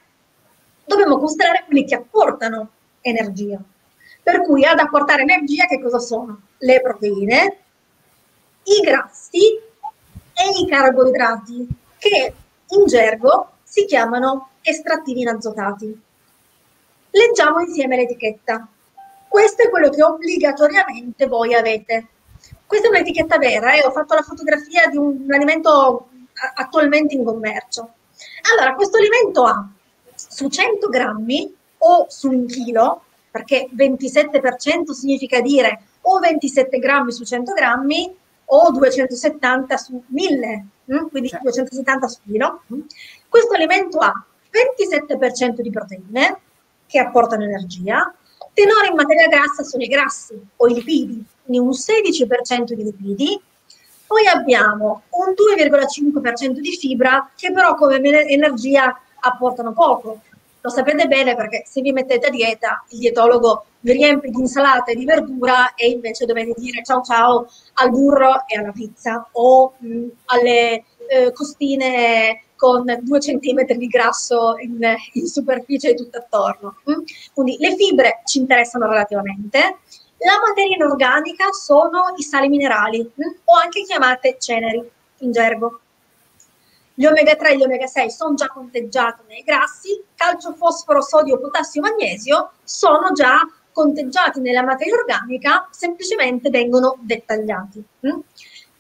Dobbiamo considerare quelli che apportano energia. Per cui ad apportare energia che cosa sono? Le proteine, i grassi e i carboidrati, che in gergo si chiamano estrattivi inazotati. Leggiamo insieme l'etichetta. Questo è quello che obbligatoriamente voi avete. Questa è un'etichetta vera e eh? ho fatto la fotografia di un alimento attualmente in commercio. Allora, questo alimento ha su 100 grammi o su un chilo, perché 27% significa dire o 27 grammi su 100 grammi o 270 su 1000, hm? quindi certo. 270 su chilo. Questo alimento ha 27% di proteine che apportano energia, Tenore in materia grassa sono i grassi o i lipidi, quindi un 16% di lipidi. Poi abbiamo un 2,5% di fibra che però come energia apportano poco. Lo sapete bene perché se vi mettete a dieta, il dietologo vi riempie di insalata e di verdura e invece dovete dire ciao ciao al burro e alla pizza o mh, alle eh, costine con due centimetri di grasso in, in superficie tutto attorno. Mm? Quindi le fibre ci interessano relativamente. La materia inorganica sono i sali minerali mm? o anche chiamate ceneri in gergo. Gli omega 3 e gli omega 6 sono già conteggiati nei grassi, calcio, fosforo, sodio, potassio, magnesio sono già conteggiati nella materia organica, semplicemente vengono dettagliati. Mm?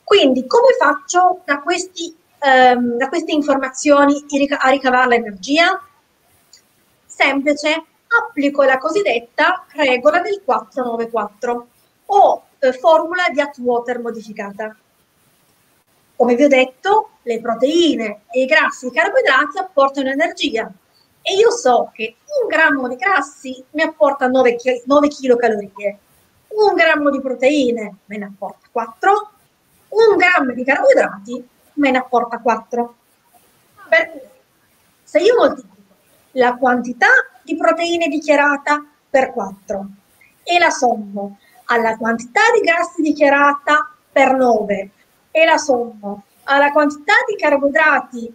Quindi come faccio da questi ehm, da queste informazioni a ricavare l'energia? Semplice, applico la cosiddetta regola del 494 o eh, formula di Atwater modificata. Come vi ho detto, le proteine e i grassi e i carboidrati apportano energia e io so che un grammo di grassi mi apporta 9, 9 kcal, un grammo di proteine me ne apporta 4, un grammo di carboidrati me ne apporta 4. Per cui, se io moltiplico la quantità di proteine dichiarata per 4 e la sommo alla quantità di grassi dichiarata per 9 e la sommo alla quantità di carboidrati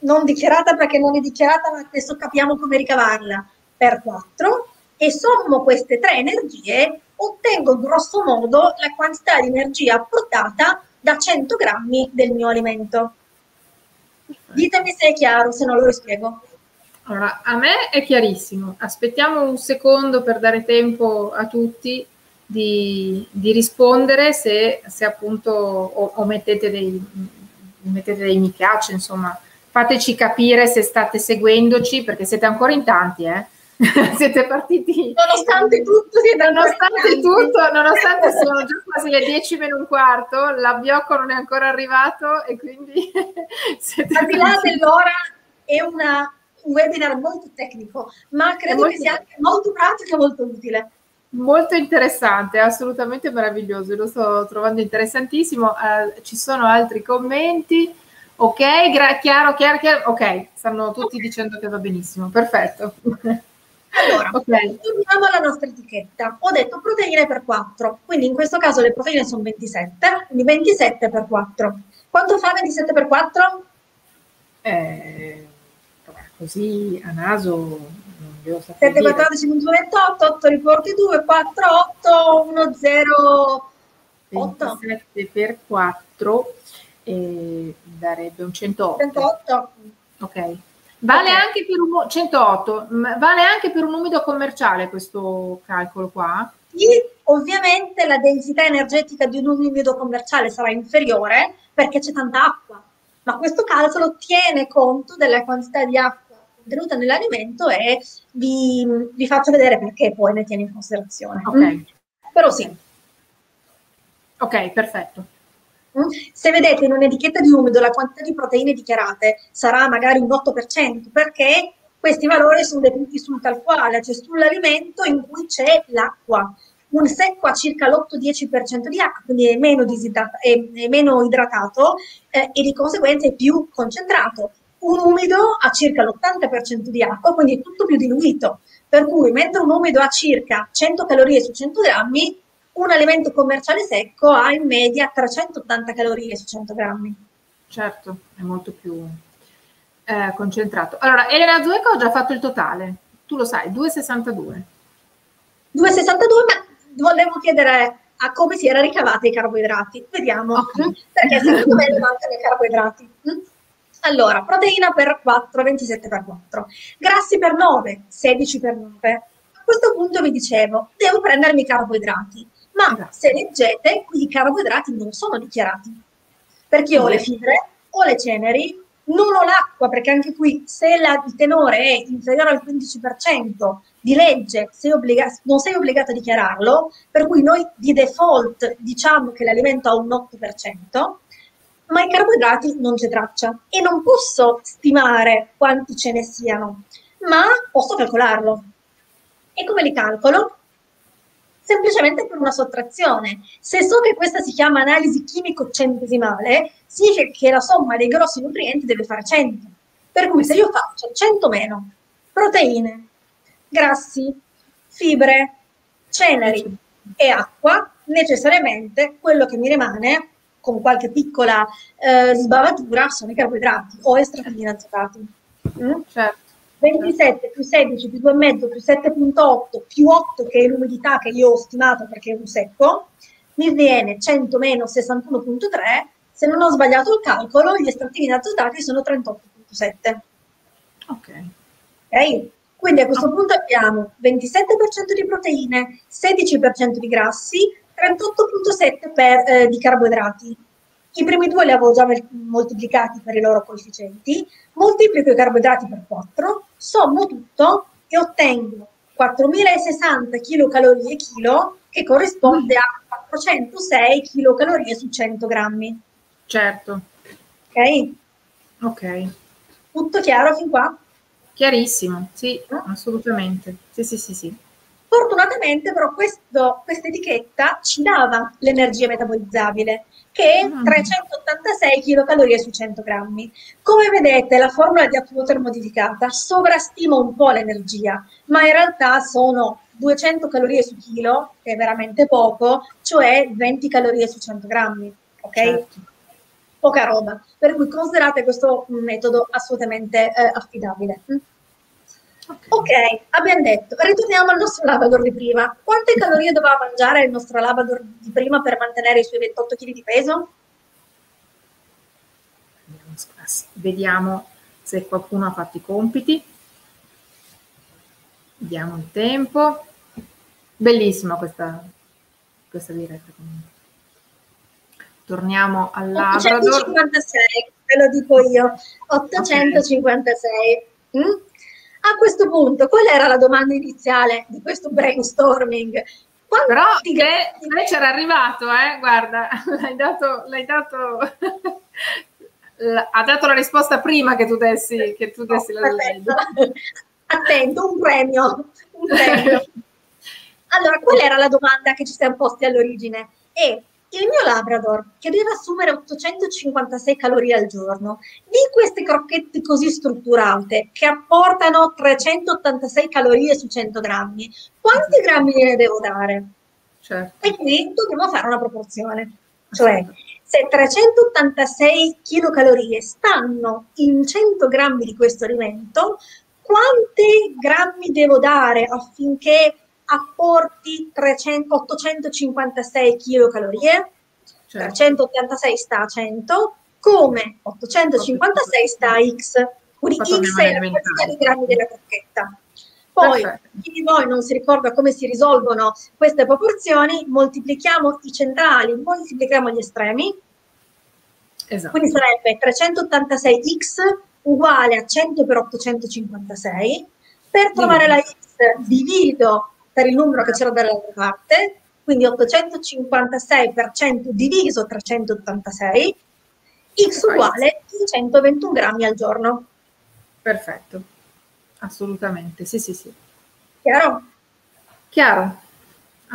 non dichiarata perché non è dichiarata, ma adesso capiamo come ricavarla, per 4 e sommo queste tre energie, ottengo grosso modo la quantità di energia apportata da 100 grammi del mio alimento. Ditemi se è chiaro, se no lo rispiego. Allora, a me è chiarissimo. Aspettiamo un secondo per dare tempo a tutti di, di rispondere se, se appunto o, o, mettete, dei, mettete dei mi piace, insomma, fateci capire se state seguendoci perché siete ancora in tanti, eh? siete partiti nonostante tutto nonostante tutto nonostante sono già quasi le 10 meno un quarto l'abbiocco non è ancora arrivato e quindi siete al di là dell'ora è una, un webinar molto tecnico ma credo molto che sia anche molto pratico e molto utile molto interessante, assolutamente meraviglioso, lo sto trovando interessantissimo. Uh, ci sono altri commenti? Ok, gra- chiaro, chiaro, chiaro. Ok, stanno tutti dicendo che va benissimo, perfetto. Allora, okay. torniamo alla nostra etichetta. Ho detto proteine per 4, quindi in questo caso le proteine sono 27, quindi 27 per 4. Quanto fa 27 per 4? Eh, così a naso non devo sapere. 7, 14, 28, 8 riporti 2, 4, 8, 1, 0, 8. 27 per 4 eh, darebbe un 108. 108. Ok. Vale, okay. anche per un, 108, vale anche per un umido commerciale questo calcolo qua? Sì, ovviamente la densità energetica di un umido commerciale sarà inferiore perché c'è tanta acqua. ma questo calcolo tiene conto della quantità di acqua contenuta nell'alimento e vi, vi faccio vedere perché poi ne tiene in considerazione. Ok. Mm? Però sì. Ok, perfetto. Mm? Se vedete in un'etichetta di umido la quantità di proteine dichiarate sarà magari un 8%, perché questi valori sono definiti sul tal quale, cioè sull'alimento in cui c'è l'acqua. Un secco ha circa l'8-10% di acqua, quindi è meno, è, è meno idratato eh, e di conseguenza è più concentrato. Un umido ha circa l'80% di acqua, quindi è tutto più diluito. Per cui mentre un umido ha circa 100 calorie su 100 grammi, un alimento commerciale secco ha in media 380 calorie su 100 grammi. Certo, è molto più eh, concentrato. Allora, Elena Zueca ho già fatto il totale, tu lo sai, 2,62. 2,62, ma volevo chiedere a come si era ricavati i carboidrati. Vediamo, okay. perché secondo me mancano i carboidrati. Allora, proteina per 4, 27 per 4, grassi per 9, 16 per 9. A questo punto vi dicevo, devo prendermi i carboidrati, ma se leggete, qui i carboidrati non sono dichiarati, perché ho le fibre, ho le ceneri, non ho l'acqua, perché anche qui se la, il tenore è inferiore al 15% di legge sei obbliga- non sei obbligato a dichiararlo, per cui noi di default diciamo che l'alimento ha un 8%, ma i carboidrati non c'è traccia e non posso stimare quanti ce ne siano, ma posso calcolarlo. E come li calcolo? semplicemente per una sottrazione. Se so che questa si chiama analisi chimico-centesimale, significa che la somma dei grossi nutrienti deve fare 100. Per cui se io faccio 100 meno proteine, grassi, fibre, ceneri e acqua, necessariamente quello che mi rimane, con qualche piccola eh, sbavatura, sono i carboidrati o estratti azotati. Mm? Certo. 27 più 16 più 2,5 più 7,8 più 8 che è l'umidità che io ho stimato perché è un secco, mi viene 100 meno 61,3. Se non ho sbagliato il calcolo, gli estrattivi azotati sono 38,7. Ok. Ok? Quindi a questo punto abbiamo 27% di proteine, 16% di grassi, 38,7% per, eh, di carboidrati. I primi due li avevo già moltiplicati per i loro coefficienti, moltiplico i carboidrati per 4, sommo tutto e ottengo 4060 kcal chilo che corrisponde a 406 kcal su 100 grammi. Certo. Ok? Ok. Tutto chiaro fin qua? Chiarissimo, sì, assolutamente. Sì, sì, sì, sì. Fortunatamente però questa etichetta ci dava l'energia metabolizzabile che è 386 kcal su 100 grammi. Come vedete la formula di attuo termodificata sovrastima un po' l'energia, ma in realtà sono 200 calorie su chilo, che è veramente poco, cioè 20 calorie su 100 grammi, ok? Certo. Poca roba, per cui considerate questo metodo assolutamente eh, affidabile. Okay. ok, abbiamo detto, ritorniamo al nostro Labrador di prima. Quante calorie doveva mangiare il nostro Labrador di prima per mantenere i suoi 28 kg di peso? Vediamo se qualcuno ha fatto i compiti. Vediamo il tempo. Bellissima questa, questa diretta. Torniamo al Labrador. 856, ve lo dico io. 856. Okay. Mm? A questo punto, qual era la domanda iniziale di questo brainstorming? Quanti Però che lei c'era arrivato, eh? guarda, l'hai dato, l'hai dato ha dato la risposta prima che tu dessi, che tu dessi oh, la domanda. Attento, un premio. Un premio. allora, qual era la domanda che ci siamo posti all'origine? E il mio Labrador, che deve assumere 856 calorie al giorno, di queste crocchette così strutturate, che apportano 386 calorie su 100 grammi, quanti grammi gliene devo dare? Certo. E qui dobbiamo fare una proporzione. Cioè, se 386 kcal stanno in 100 grammi di questo alimento, quanti grammi devo dare affinché apporti 300, 856 kcal, certo. 386 sta a 100, come 856 sta a X, quindi X è la quantità di grammi della crocchetta. Poi, Perfetto. chi di voi non si ricorda come si risolvono queste proporzioni, moltiplichiamo i centrali, moltiplichiamo gli estremi. Esatto. Quindi sarebbe 386x uguale a 100 per 856. Per trovare la x divido per il numero che c'era dall'altra parte, quindi 856 per 100 diviso 386, x uguale 221 grammi al giorno. Perfetto, assolutamente, sì sì sì. Chiaro? Chiaro.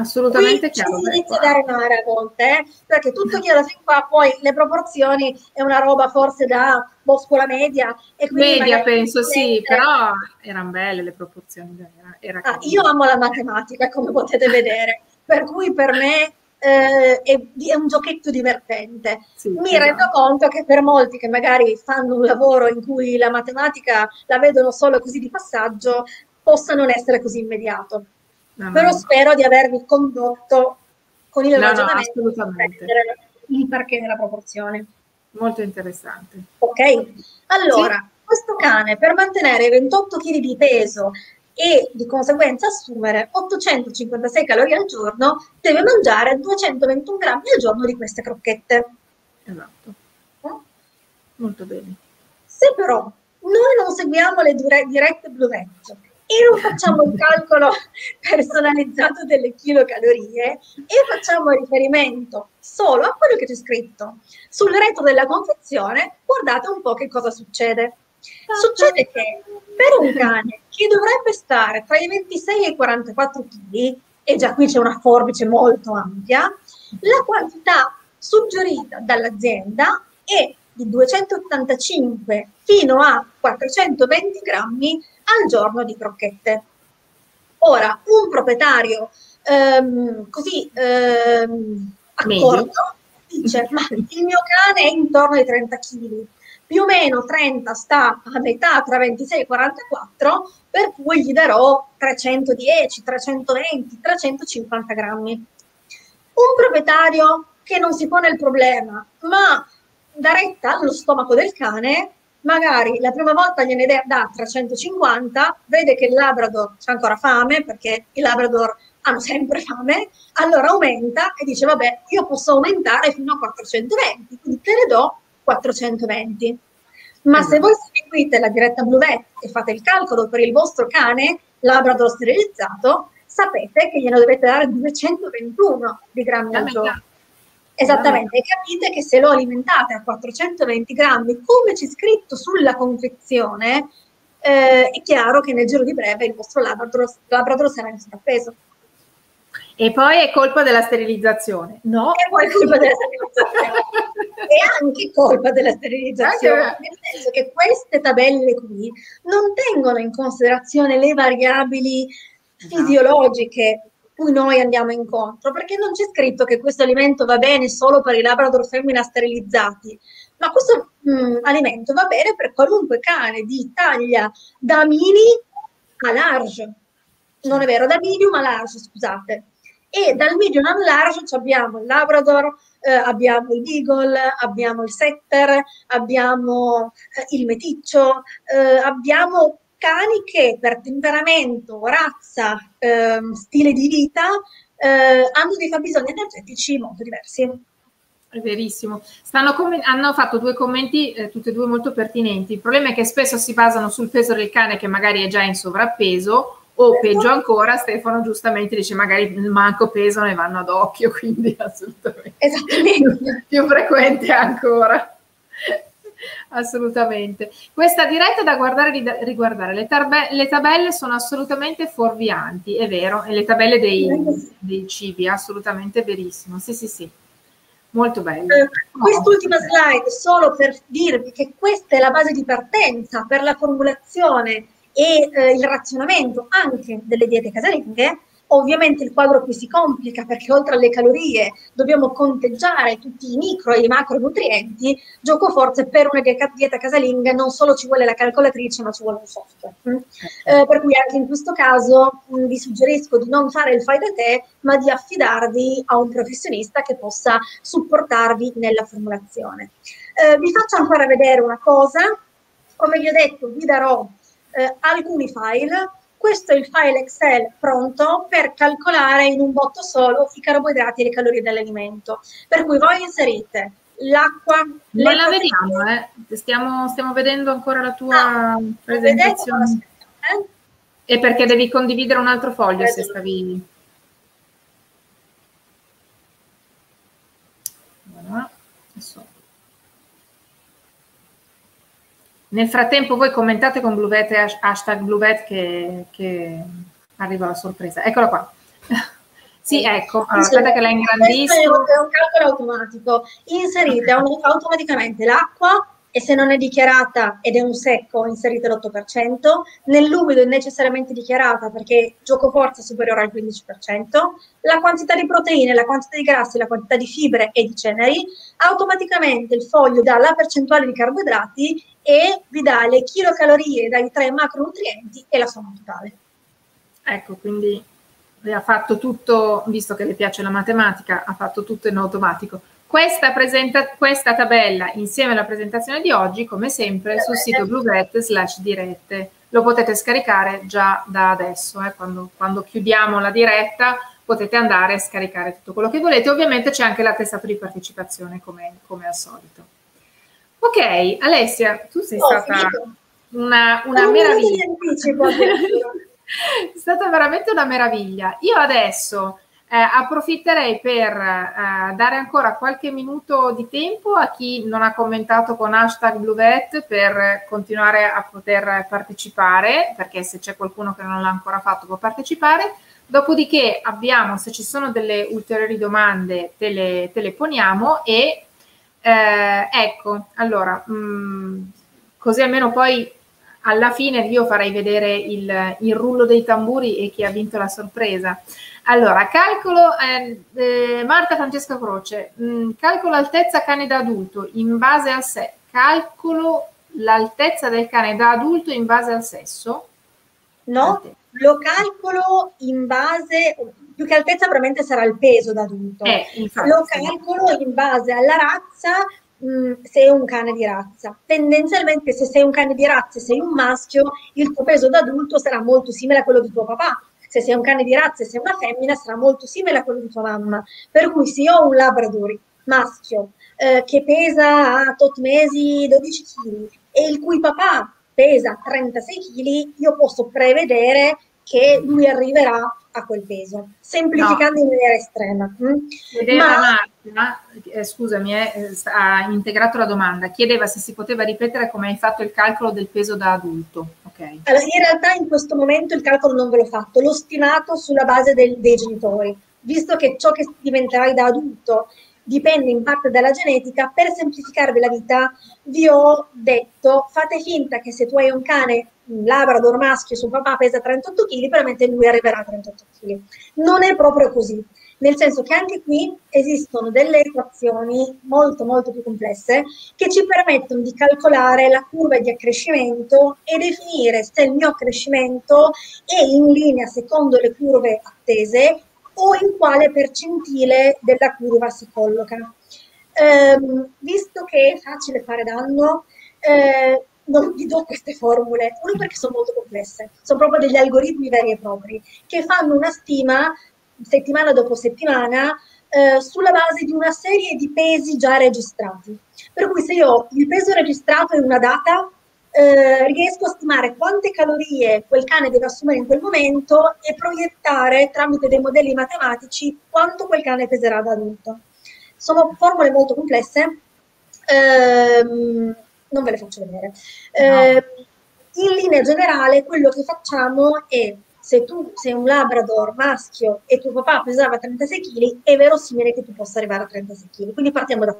Assolutamente Qui chiaro. Si inizia a dare mare a volte, eh? perché tutto chiaro fin qua, poi le proporzioni è una roba forse da boh, scuola media. E media penso, sì, però erano belle le proporzioni. Era, era ah, io amo la matematica, come potete vedere, per cui per me eh, è, è, un giochetto divertente. Sì, Mi esatto. rendo conto che per molti che magari fanno un lavoro in cui la matematica la vedono solo così di passaggio, possa non essere così immediato. No, Però no. spero di avervi condotto con il no, ragionamento no, il perché della proporzione. Molto interessante. Ok, allora, sì. questo cane per mantenere 28 kg di peso e di conseguenza assumere 856 calorie al giorno, deve mangiare 221 grammi al giorno di queste crocchette. Esatto. Eh? Molto bene. Se però noi non seguiamo le dirette Blue Vecchio e non facciamo il calcolo personalizzato delle kilocalorie e facciamo riferimento solo a quello che c'è scritto sul retro della confezione, guardate un po' che cosa succede. Succede che per un cane che dovrebbe stare tra i 26 e i 44 kg, e già qui c'è una forbice molto ampia, la quantità suggerita dall'azienda è di 285 fino a 420 grammi al giorno di crocchette. Ora, un proprietario ehm, così ehm, accorto dice, ma il mio cane è intorno ai 30 kg, più o meno 30 sta a metà tra 26 e 44, per cui gli darò 310, 320, 350 grammi. Un proprietario che non si pone il problema, ma dà retta allo stomaco del cane, magari la prima volta gliene dà 350, vede che il Labrador c'ha ancora fame, perché i Labrador hanno sempre fame, allora aumenta e dice vabbè, io posso aumentare fino a 420, quindi te ne do 420. Ma esatto. se voi seguite la diretta Blue Vet e fate il calcolo per il vostro cane Labrador sterilizzato, sapete che gliene dovete dare 221 di grammi al giorno. Esattamente, e capite che se lo alimentate a 420 grammi, come c'è scritto sulla confezione, eh, è chiaro che nel giro di breve il vostro Labrador, Labrador sarà in sovrappeso. E poi è colpa della sterilizzazione, no? E poi è colpa della sterilizzazione. è anche colpa della sterilizzazione, anche... nel senso che queste tabelle qui non tengono in considerazione le variabili fisiologiche cui noi andiamo incontro, perché non c'è scritto che questo alimento va bene solo per i labrador femmina sterilizzati, ma questo mh, mm, alimento va bene per qualunque cane di taglia da mini a large. Non è vero, da medium a large, scusate. E dal medium a large abbiamo il labrador, eh, abbiamo il beagle, abbiamo il setter, abbiamo eh, il meticcio, eh, abbiamo cani che per temperamento, razza, ehm, stile di vita eh, hanno dei fabbisogni energetici molto diversi. È verissimo. Com- hanno fatto due commenti, eh, tutti e due molto pertinenti. Il problema è che spesso si basano sul peso del cane che magari è già in sovrappeso o peggio ancora, Stefano giustamente dice magari manco pesano e vanno ad occhio, quindi assolutamente. Esattamente. più frequente ancora. Assolutamente. Questa diretta da guardare e riguardare. Le, tarbe- le, tabelle sono assolutamente fuorvianti, è vero, e le tabelle dei, dei cibi, assolutamente verissimo. Sì, sì, sì. Molto bello. Eh, quest'ultima slide solo per dirvi che questa è la base di partenza per la formulazione e eh, il razionamento anche delle diete casalinghe Ovviamente il quadro qui si complica perché oltre alle calorie dobbiamo conteggiare tutti i micro e i macronutrienti. Gioco forze per una dieta casalinga non solo ci vuole la calcolatrice ma ci vuole un software. Mm? Eh, per cui anche in questo caso mh, mm, vi suggerisco di non fare il fai da te ma di affidarvi a un professionista che possa supportarvi nella formulazione. Eh, vi faccio ancora vedere una cosa. Come vi ho detto vi darò eh, alcuni file questo è il file Excel pronto per calcolare in un botto solo i carboidrati e le calorie dell'alimento. Per cui voi inserite l'acqua. Non la vediamo, eh. stiamo, stiamo, vedendo ancora la tua ah, presentazione. Vedete, eh? E perché devi condividere un altro foglio se stavi... Adesso. Nel frattempo voi commentate con Bluvet, hashtag Bluvet che, che arriva la sorpresa. Eccola qua. Sì, ecco, allora, aspetta che la ingrandisco. Questo è un calcolo automatico. Inserite automaticamente l'acqua e se non è dichiarata ed è un secco inserite l'8%, nell'umido è necessariamente dichiarata perché gioco forza superiore al 15%, la quantità di proteine, la quantità di grassi, la quantità di fibre e di ceneri, automaticamente il foglio dà la percentuale di carboidrati e vi dà le chilocalorie dai tre macronutrienti e la somma totale. Ecco, quindi ha fatto tutto, visto che le piace la matematica, ha fatto tutto in automatico. Questa, questa, tabella insieme alla presentazione di oggi, come sempre, sul sito bluevet slash dirette. Lo potete scaricare già da adesso, eh, quando, quando, chiudiamo la diretta potete andare a scaricare tutto quello che volete. Ovviamente c'è anche l'attestato di partecipazione come, come, al solito. Ok, Alessia, tu sei oh, stata una, una meraviglia. è stata veramente una meraviglia. Io adesso eh, approfitterei per eh, dare ancora qualche minuto di tempo a chi non ha commentato con hashtag BlueVet per continuare a poter partecipare, perché se c'è qualcuno che non l'ha ancora fatto può partecipare. Dopodiché abbiamo, se ci sono delle ulteriori domande, te le, te le poniamo e eh, ecco, allora, mh, mm, così almeno poi alla fine io farei vedere il, il rullo dei tamburi e chi ha vinto la sorpresa. Allora, calcolo, eh, eh, Marta Francesca Croce, mh, mm, calcolo altezza cane da adulto in base al sesso, calcolo l'altezza del cane da adulto in base al sesso? No, altezza. lo calcolo in base, più che altezza probabilmente sarà il peso da adulto, eh, lo calcolo in base alla razza mh, mm, sei un cane di razza. Tendenzialmente se sei un cane di razza e sei un maschio, il tuo peso da adulto sarà molto simile a quello di tuo papà, se sei un cane di razza e sei una femmina sarà molto simile a quello di tua mamma. Per cui se io ho un labrador maschio eh, che pesa a tot mesi 12 kg e il cui papà pesa 36 kg, io posso prevedere che lui arriverà a quel peso, semplificando no. in maniera estrema. Mm? Ma, Martina, eh, scusami, eh, ha integrato la domanda, chiedeva se si poteva ripetere come hai fatto il calcolo del peso da adulto. Okay. Allora, in realtà in questo momento il calcolo non ve l'ho fatto, l'ho stimato sulla base del, dei genitori, visto che ciò che diventerai da adulto dipende in parte dalla genetica, per semplificarvi la vita vi ho detto fate finta che se tu hai un cane labrador maschio suo papà pesa 38 kg, probabilmente lui arriverà a 38 kg. Non è proprio così, nel senso che anche qui esistono delle equazioni molto molto più complesse che ci permettono di calcolare la curva di accrescimento e definire se il mio accrescimento è in linea secondo le curve attese o in quale percentile della curva si colloca. Eh, visto che è facile fare danno, eh, non vi do queste formule, uno perché sono molto complesse, sono proprio degli algoritmi veri e propri che fanno una stima settimana dopo settimana eh, sulla base di una serie di pesi già registrati. Per cui se io ho il peso registrato in una data, eh, riesco a stimare quante calorie quel cane deve assumere in quel momento e proiettare tramite dei modelli matematici quanto quel cane peserà da adulto. Sono formule molto complesse, ehm, non ve le faccio vedere. Eh, In linea generale, quello che facciamo è se tu sei un Labrador maschio e tuo papà pesava 36 kg, è verosimile che tu possa arrivare a 36 kg. Quindi partiamo da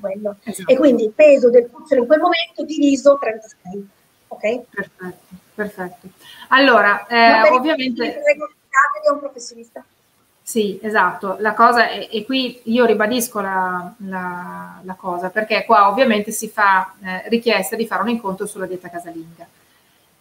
quello. Esatto. E quindi il peso del cucciolo in quel momento diviso 36. Ok? Perfetto, perfetto. Allora, eh, ovviamente... Di un professionista. Sì, esatto. La cosa, è, e qui io ribadisco la, la, la, cosa, perché qua ovviamente si fa eh, richiesta di fare un incontro sulla dieta casalinga.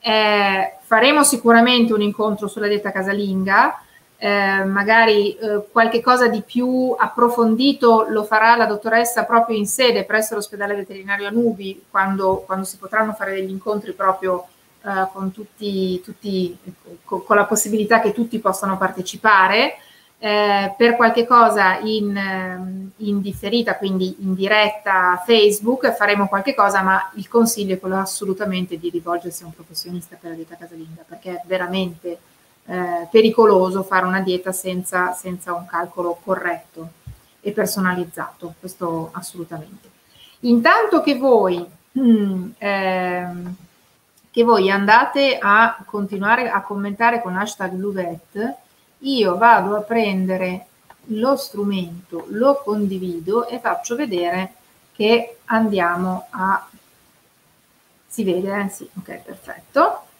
Eh, faremo sicuramente un incontro sulla dieta casalinga, eh, magari eh, qualche cosa di più approfondito lo farà la dottoressa proprio in sede presso l'ospedale veterinario a Nubi, quando, quando si potranno fare degli incontri proprio eh, con, tutti, tutti, con, con la possibilità che tutti possano partecipare eh, per qualche cosa in, ehm, in, differita, quindi in diretta Facebook, faremo qualche cosa, ma il consiglio è quello assolutamente di rivolgersi a un professionista per la dieta casalinga, perché è veramente eh, pericoloso fare una dieta senza, senza un calcolo corretto e personalizzato, questo assolutamente. Intanto che voi, mm, ehm, che voi andate a continuare a commentare con hashtag Luvet, io vado a prendere lo strumento, lo condivido e faccio vedere che andiamo a... Si vede? Eh? Sì, ok, perfetto.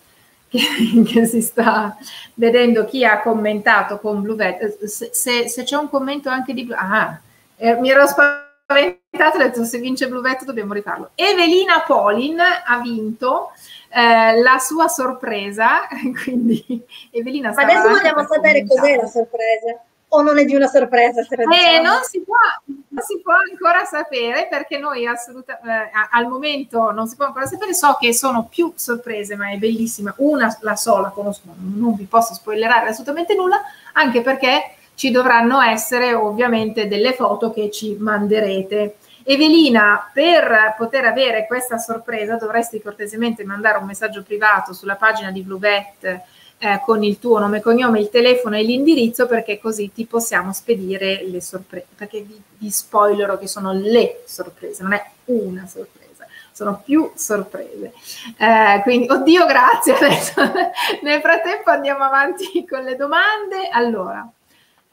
Che, che, si sta vedendo chi ha commentato con Bluvet. Se, se, se c'è un commento anche di... Ah, eh, mi ero spaventato, ho detto se vince Bluvet dobbiamo rifarlo. Evelina Polin ha vinto eh, la sua sorpresa, quindi Evelina Ma adesso vogliamo sapere cos'è la sorpresa o non è di una sorpresa? Se eh, non, si può, non si può ancora sapere perché noi assolutamente eh, al momento non si può ancora sapere. So che sono più sorprese, ma è bellissima. Una la so, la conosco, non vi posso spoilerare assolutamente nulla, anche perché ci dovranno essere ovviamente delle foto che ci manderete. Evelina, per poter avere questa sorpresa dovresti cortesemente mandare un messaggio privato sulla pagina di Bluebet eh, con il tuo nome, cognome, il telefono e l'indirizzo perché così ti possiamo spedire le sorprese. Perché vi, vi spoilerò che sono le sorprese, non è una sorpresa sono più sorprese. Eh, quindi, oddio, grazie. Adesso, nel frattempo andiamo avanti con le domande. Allora,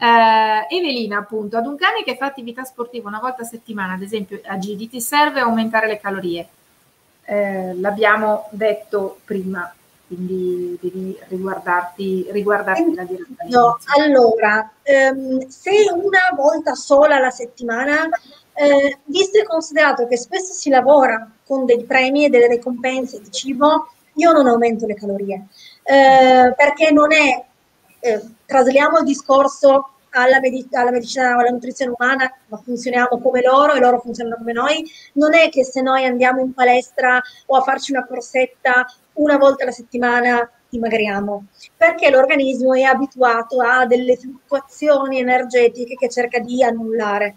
eh, Evelina, appunto, ad un cane che fa attività sportiva una volta a settimana, ad esempio agility, serve aumentare le calorie. Eh, l'abbiamo detto prima, quindi devi riguardarti, riguardarti la direzione. No, allora, ehm, se una volta sola alla settimana, eh, visto e considerato che spesso si lavora con dei premi e delle ricompense di cibo, io non aumento le calorie, eh, perché non è eh, trasliamo il discorso alla, medic- alla medicina alla nutrizione umana, ma funzioniamo come loro e loro funzionano come noi, non è che se noi andiamo in palestra o a farci una corsetta una volta alla settimana dimagriamo, perché l'organismo è abituato a delle fluttuazioni energetiche che cerca di annullare.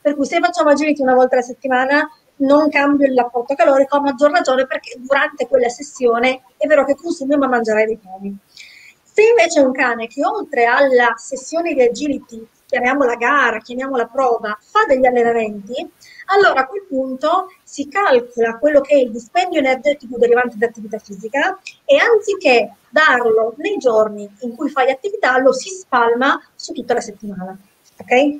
Per cui se facciamo agility una volta alla settimana non cambio l'apporto calorico, a maggior ragione perché durante quella sessione è vero che consumo ma mangerai dei pomi. Se invece è un cane che oltre alla sessione di agility, chiamiamola gara, chiamiamola prova, fa degli allenamenti, allora a quel punto si calcola quello che è il dispendio energetico derivante da attività fisica e anziché darlo nei giorni in cui fai attività, lo si spalma su tutta la settimana. Ok?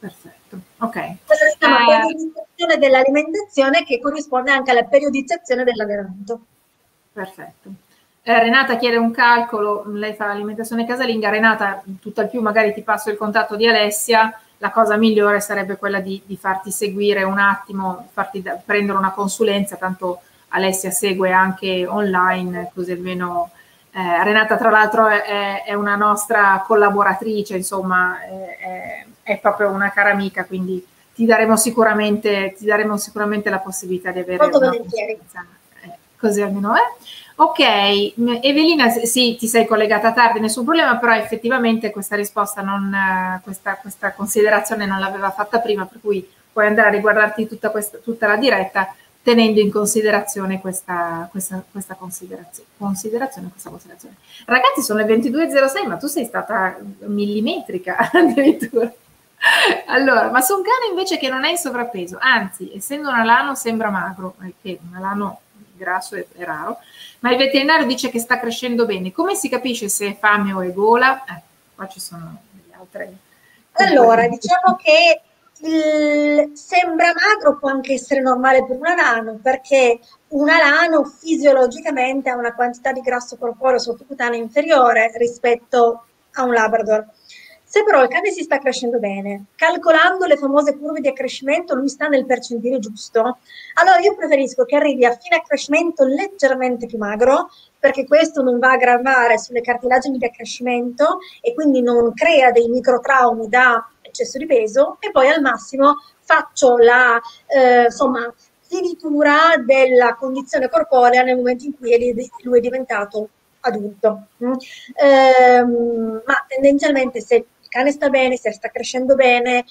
Perfetto. Ok. Questa si chiama eh... periodizzazione dell'alimentazione che corrisponde anche alla periodizzazione dell'allenamento. Perfetto. Eh, Renata chiede un calcolo, lei fa l'alimentazione casalinga, Renata tutt'al più magari ti passo il contatto di Alessia, la cosa migliore sarebbe quella di, di farti seguire un attimo, farti da, prendere una consulenza, tanto Alessia segue anche online, così almeno eh, Renata tra l'altro è, è, una nostra collaboratrice, insomma è, è, proprio una cara amica, quindi ti daremo sicuramente, ti daremo sicuramente la possibilità di avere Molto una consulenza. Eh, così almeno è. Ok, Evelina, sì, ti sei collegata tardi, nessun problema, però effettivamente questa risposta, non, questa, questa considerazione non l'aveva fatta prima, per cui puoi andare a riguardarti tutta, questa, tutta la diretta tenendo in considerazione questa, questa, questa considerazione, considerazione, questa considerazione. Ragazzi, sono le 22.06, ma tu sei stata millimetrica addirittura. Allora, ma su un cane invece che non è in sovrappeso, anzi, essendo un alano sembra magro, perché un alano grasso è, è raro, ma il veterinario dice che sta crescendo bene. Come si capisce se è fame o è gola? Eh, qua ci sono delle altre. Allora, diciamo che il, sembra magro, può anche essere normale per un alano, perché un alano fisiologicamente ha una quantità di grasso corporeo sottocutaneo inferiore rispetto a un labrador. Se però il cane si sta crescendo bene, calcolando le famose curve di accrescimento, lui sta nel percentile giusto, allora io preferisco che arrivi a fine accrescimento leggermente più magro, perché questo non va a gravare sulle cartilagini di accrescimento e quindi non crea dei microtraumi da eccesso di peso, e poi al massimo faccio la, eh, insomma, finitura della condizione corporea nel momento in cui lui è diventato adulto. Mm? Eh, ma tendenzialmente se cane sta bene, se sta crescendo bene,